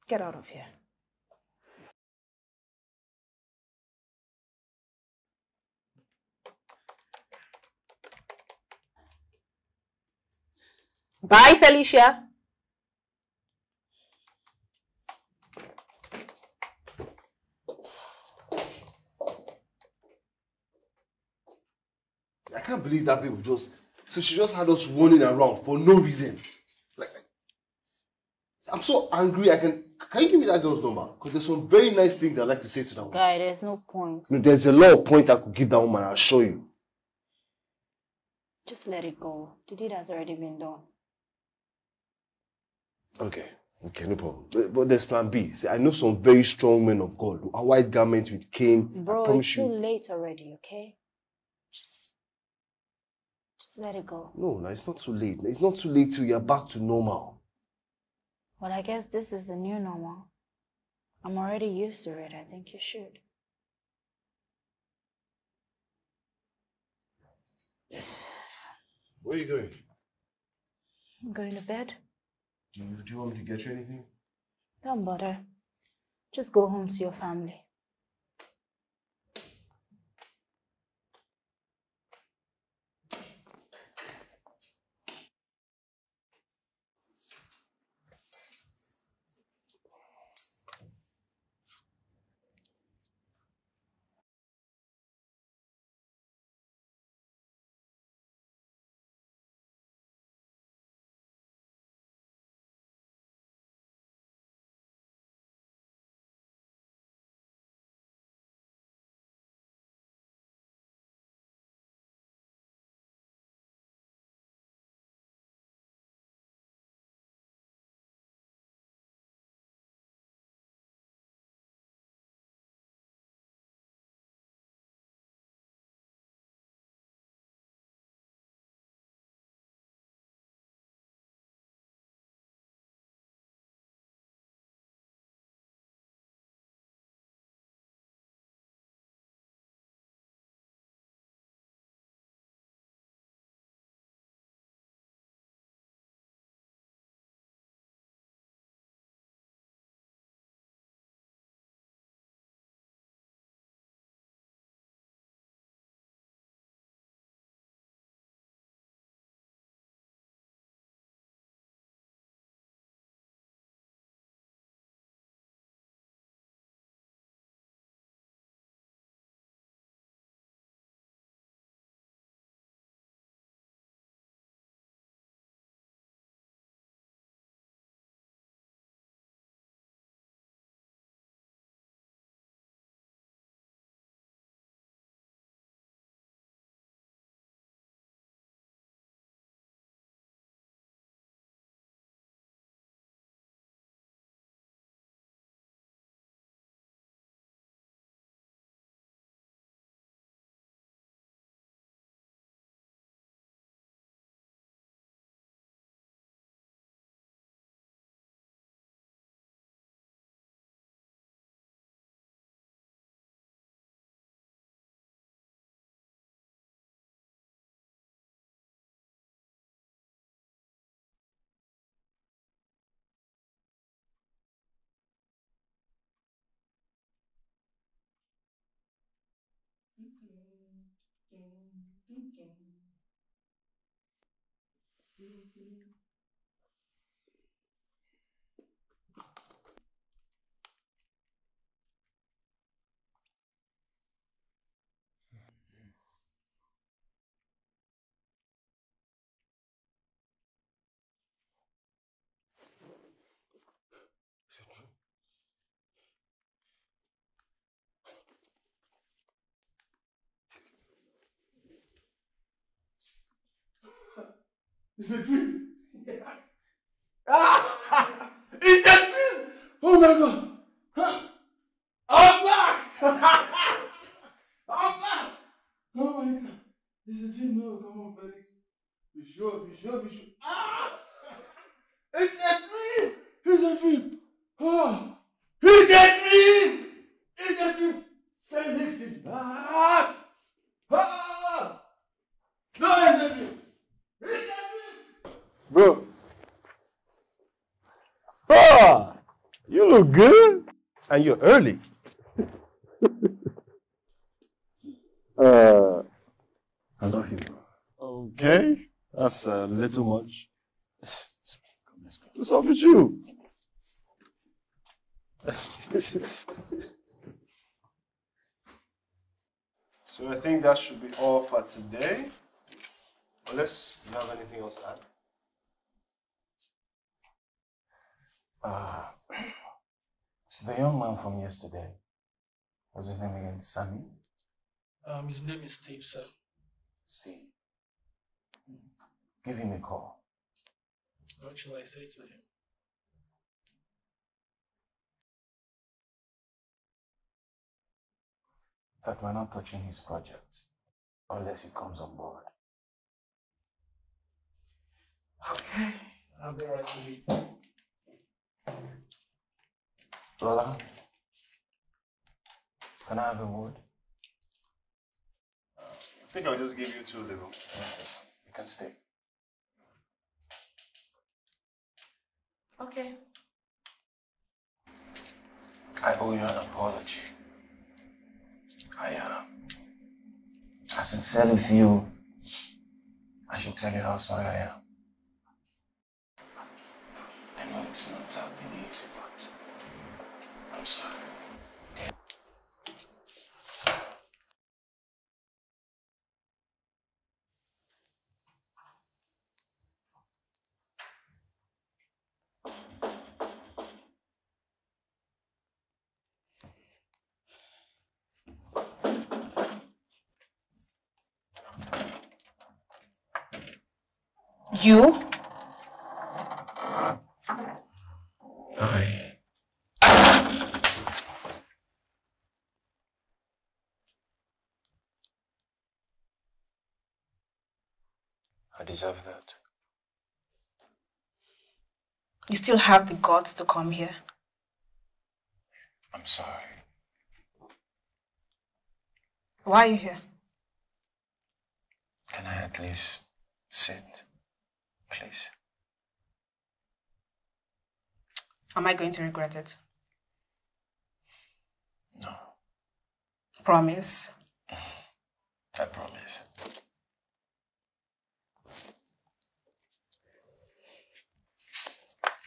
Get out of here. Bye, Felicia. I can't believe that babe just. So she just had us running around for no reason. Like, I'm so angry. I can. Can you give me that girl's number? Because there's some very nice things I'd like to say to that woman. Guy, there's no point. No, there's a lot of points I could give that woman. I'll show you. Just let it go. The deed has already been done. Okay. Okay, no problem. But, but there's plan B. See, I know some very strong men of God. A white garment with cane. I Bro, promise it's you. too late already, okay? Just, let it go. No, no, it's not too late. It's not too late till you're back to normal. Well, I guess this is the new normal. I'm already used to it. I think you should. Where are you going? I'm going to bed. Do you, do you want me to get you anything? Don't bother. Just go home to your family. Thank you. It's a dream. ah! *laughs* It's a dream! Oh my god! Ah! I'm back! I'm back! Oh my god! It's a dream. No, come on, Felix. Be sure, be sure, be sure. Ah! It's a dream! It's a dream! Ah! It's a dream! It's a dream! Felix is back! Ah! No, it's a dream! It's a Bro. Ah, you look good. And you're early. uh, I love you. Okay, that's a little much. What's up with you? so I think that should be all for today. Unless you have anything else to add. Uh, the young man from yesterday, what's his name again? Sammy? Um, his name is Steve, sir. Steve. Give him a call. What shall I say to him? That we're not touching his project unless he comes on board. Okay, I'll be right with you. Lola, can I have a word? I think I'll just give you to the room. You can stay. Okay. I owe you an apology. I, uh, I sincerely feel I should tell you how sorry I am. I know it's not been easy, but I'm sorry. You? Deserve that. You still have the guts to come here. I'm sorry. Why are you here? Can I at least sit, please? Am I going to regret it? No. Promise. *laughs* I promise.